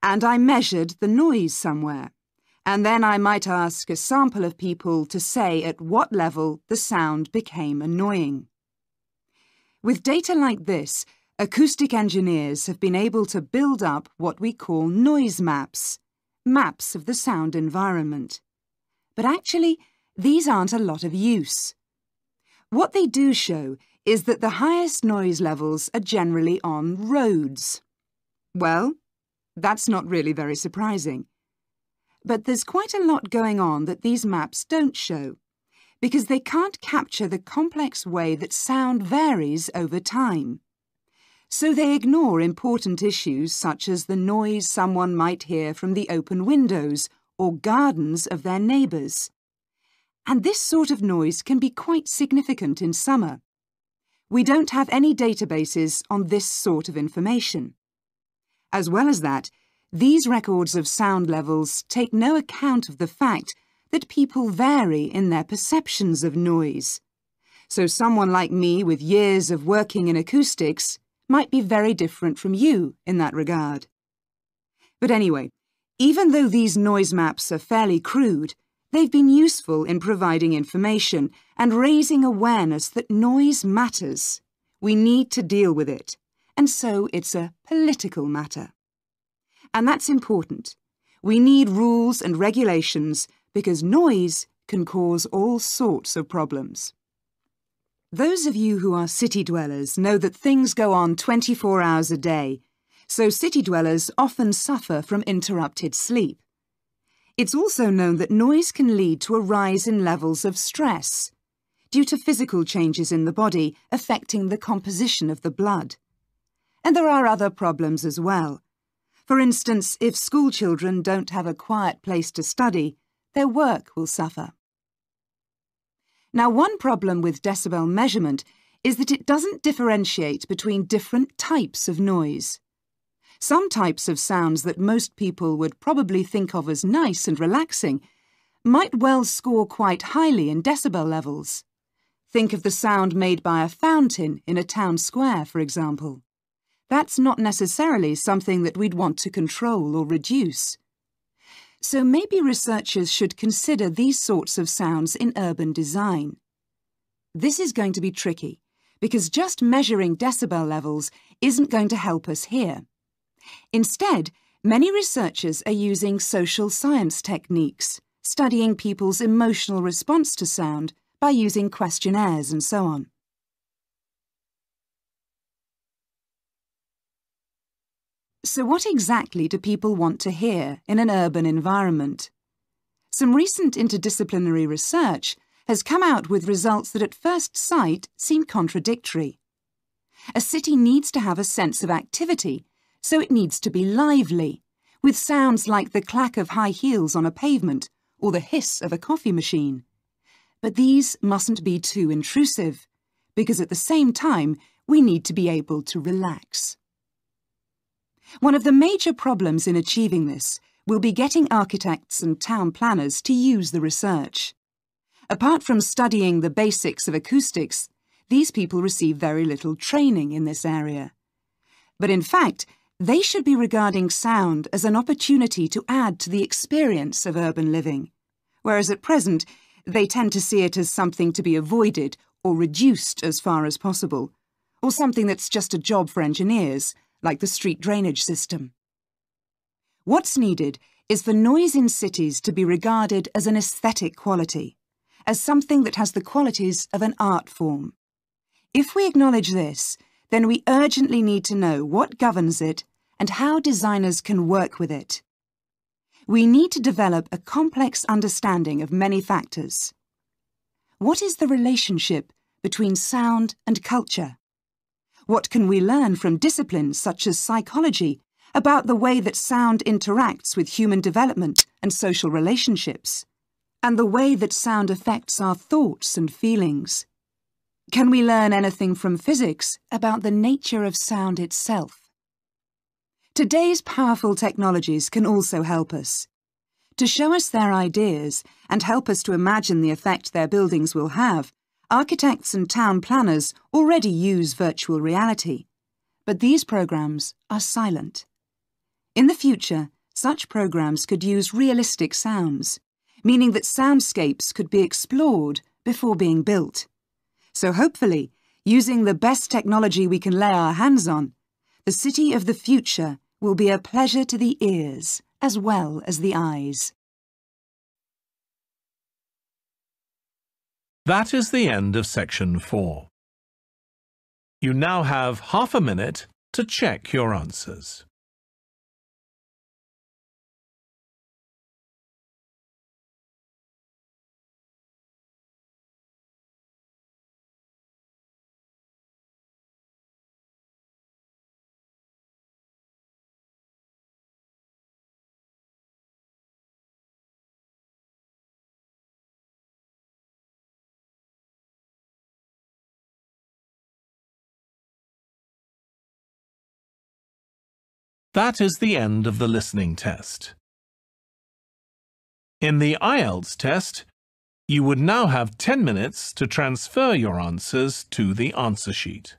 and I measured the noise somewhere. And then I might ask a sample of people to say at what level the sound became annoying. With data like this, acoustic engineers have been able to build up what we call noise maps, maps of the sound environment. But actually, these aren't a lot of use. What they do show is that the highest noise levels are generally on roads. Well, that's not really very surprising. But there's quite a lot going on that these maps don't show, because they can't capture the complex way that sound varies over time. So they ignore important issues such as the noise someone might hear from the open windows or gardens of their neighbours. And this sort of noise can be quite significant in summer. We don't have any databases on this sort of information. As well as that, these records of sound levels take no account of the fact that people vary in their perceptions of noise. So someone like me with years of working in acoustics might be very different from you in that regard. But anyway, even though these noise maps are fairly crude, they've been useful in providing information and raising awareness that noise matters. We need to deal with it, and so it's a political matter. And that's important. We need rules and regulations because noise can cause all sorts of problems. Those of you who are city dwellers know that things go on 24 hours a day, so city dwellers often suffer from interrupted sleep. It's also known that noise can lead to a rise in levels of stress, due to physical changes in the body affecting the composition of the blood. And there are other problems as well. For instance, if schoolchildren don't have a quiet place to study, their work will suffer. Now, one problem with decibel measurement is that it doesn't differentiate between different types of noise. Some types of sounds that most people would probably think of as nice and relaxing might well score quite highly in decibel levels. Think of the sound made by a fountain in a town square, for example. That's not necessarily something that we'd want to control or reduce. So maybe researchers should consider these sorts of sounds in urban design. This is going to be tricky, because just measuring decibel levels isn't going to help us here. Instead, many researchers are using social science techniques, studying people's emotional response to sound by using questionnaires and so on. So what exactly do people want to hear in an urban environment? Some recent interdisciplinary research has come out with results that at first sight seem contradictory. A city needs to have a sense of activity, so it needs to be lively, with sounds like the clack of high heels on a pavement or the hiss of a coffee machine. But these mustn't be too intrusive, because at the same time we need to be able to relax. One of the major problems in achieving this will be getting architects and town planners to use the research. Apart from studying the basics of acoustics, these people receive very little training in this area. But in fact, they should be regarding sound as an opportunity to add to the experience of urban living, whereas at present they tend to see it as something to be avoided or reduced as far as possible, or something that's just a job for engineers, like the street drainage system. What's needed is for noise in cities to be regarded as an aesthetic quality, as something that has the qualities of an art form. If we acknowledge this, then we urgently need to know what governs it and how designers can work with it. We need to develop a complex understanding of many factors. What is the relationship between sound and culture? What can we learn from disciplines such as psychology about the way that sound interacts with human development and social relationships, and the way that sound affects our thoughts and feelings? Can we learn anything from physics about the nature of sound itself? Today's powerful technologies can also help us. To show us their ideas and help us to imagine the effect their buildings will have, Architects and town planners already use virtual reality, but these programs are silent. In the future, such programs could use realistic sounds, meaning that soundscapes could be explored before being built. So hopefully, using the best technology we can lay our hands on, the city of the future will be a pleasure to the ears as well as the eyes. That is the end of section 4. You now have half a minute to check your answers. That is the end of the listening test. In the IELTS test, you would now have 10 minutes to transfer your answers to the answer sheet.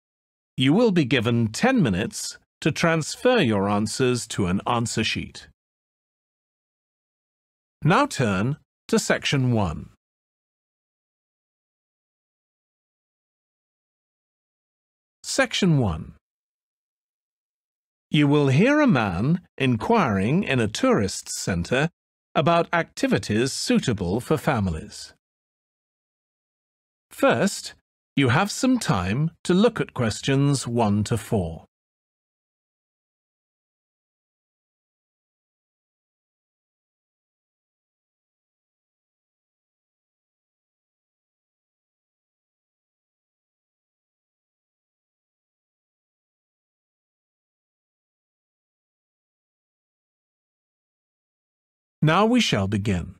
you will be given 10 minutes to transfer your answers to an answer sheet. Now turn to section 1. Section 1 You will hear a man inquiring in a tourist centre about activities suitable for families. First, you have some time to look at questions 1 to 4. Now we shall begin.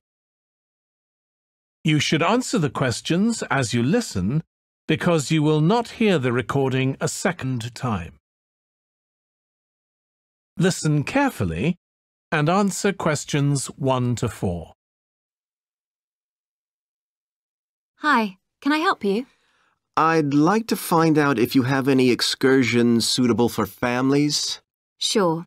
You should answer the questions as you listen because you will not hear the recording a second time. Listen carefully and answer questions 1 to 4. Hi, can I help you? I'd like to find out if you have any excursions suitable for families. Sure.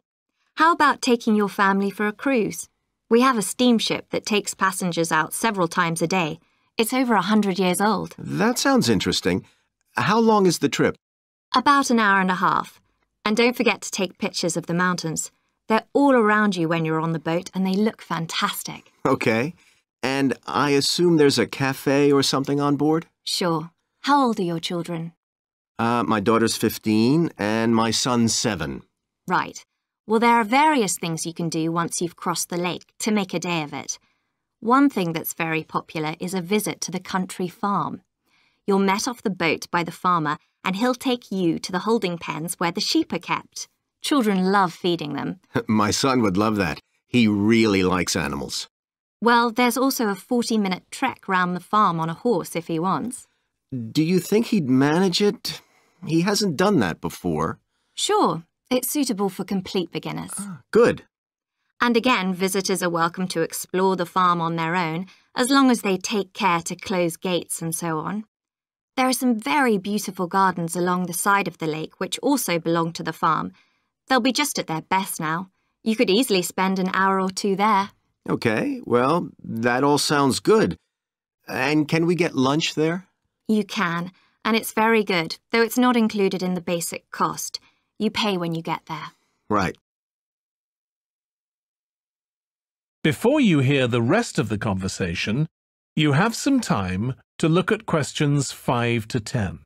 How about taking your family for a cruise? We have a steamship that takes passengers out several times a day. It's over a hundred years old. That sounds interesting. How long is the trip? About an hour and a half. And don't forget to take pictures of the mountains. They're all around you when you're on the boat and they look fantastic. Okay. And I assume there's a cafe or something on board? Sure. How old are your children? Uh, my daughter's 15 and my son's 7. Right. Well, there are various things you can do once you've crossed the lake to make a day of it. One thing that's very popular is a visit to the country farm. You're met off the boat by the farmer and he'll take you to the holding pens where the sheep are kept. Children love feeding them. [LAUGHS] My son would love that. He really likes animals. Well, there's also a 40-minute trek round the farm on a horse if he wants. Do you think he'd manage it? He hasn't done that before. Sure. It's suitable for complete beginners. Ah, good. And again, visitors are welcome to explore the farm on their own, as long as they take care to close gates and so on. There are some very beautiful gardens along the side of the lake which also belong to the farm. They'll be just at their best now. You could easily spend an hour or two there. Okay, well, that all sounds good. And can we get lunch there? You can, and it's very good, though it's not included in the basic cost. You pay when you get there. Right. Before you hear the rest of the conversation, you have some time to look at questions 5 to 10.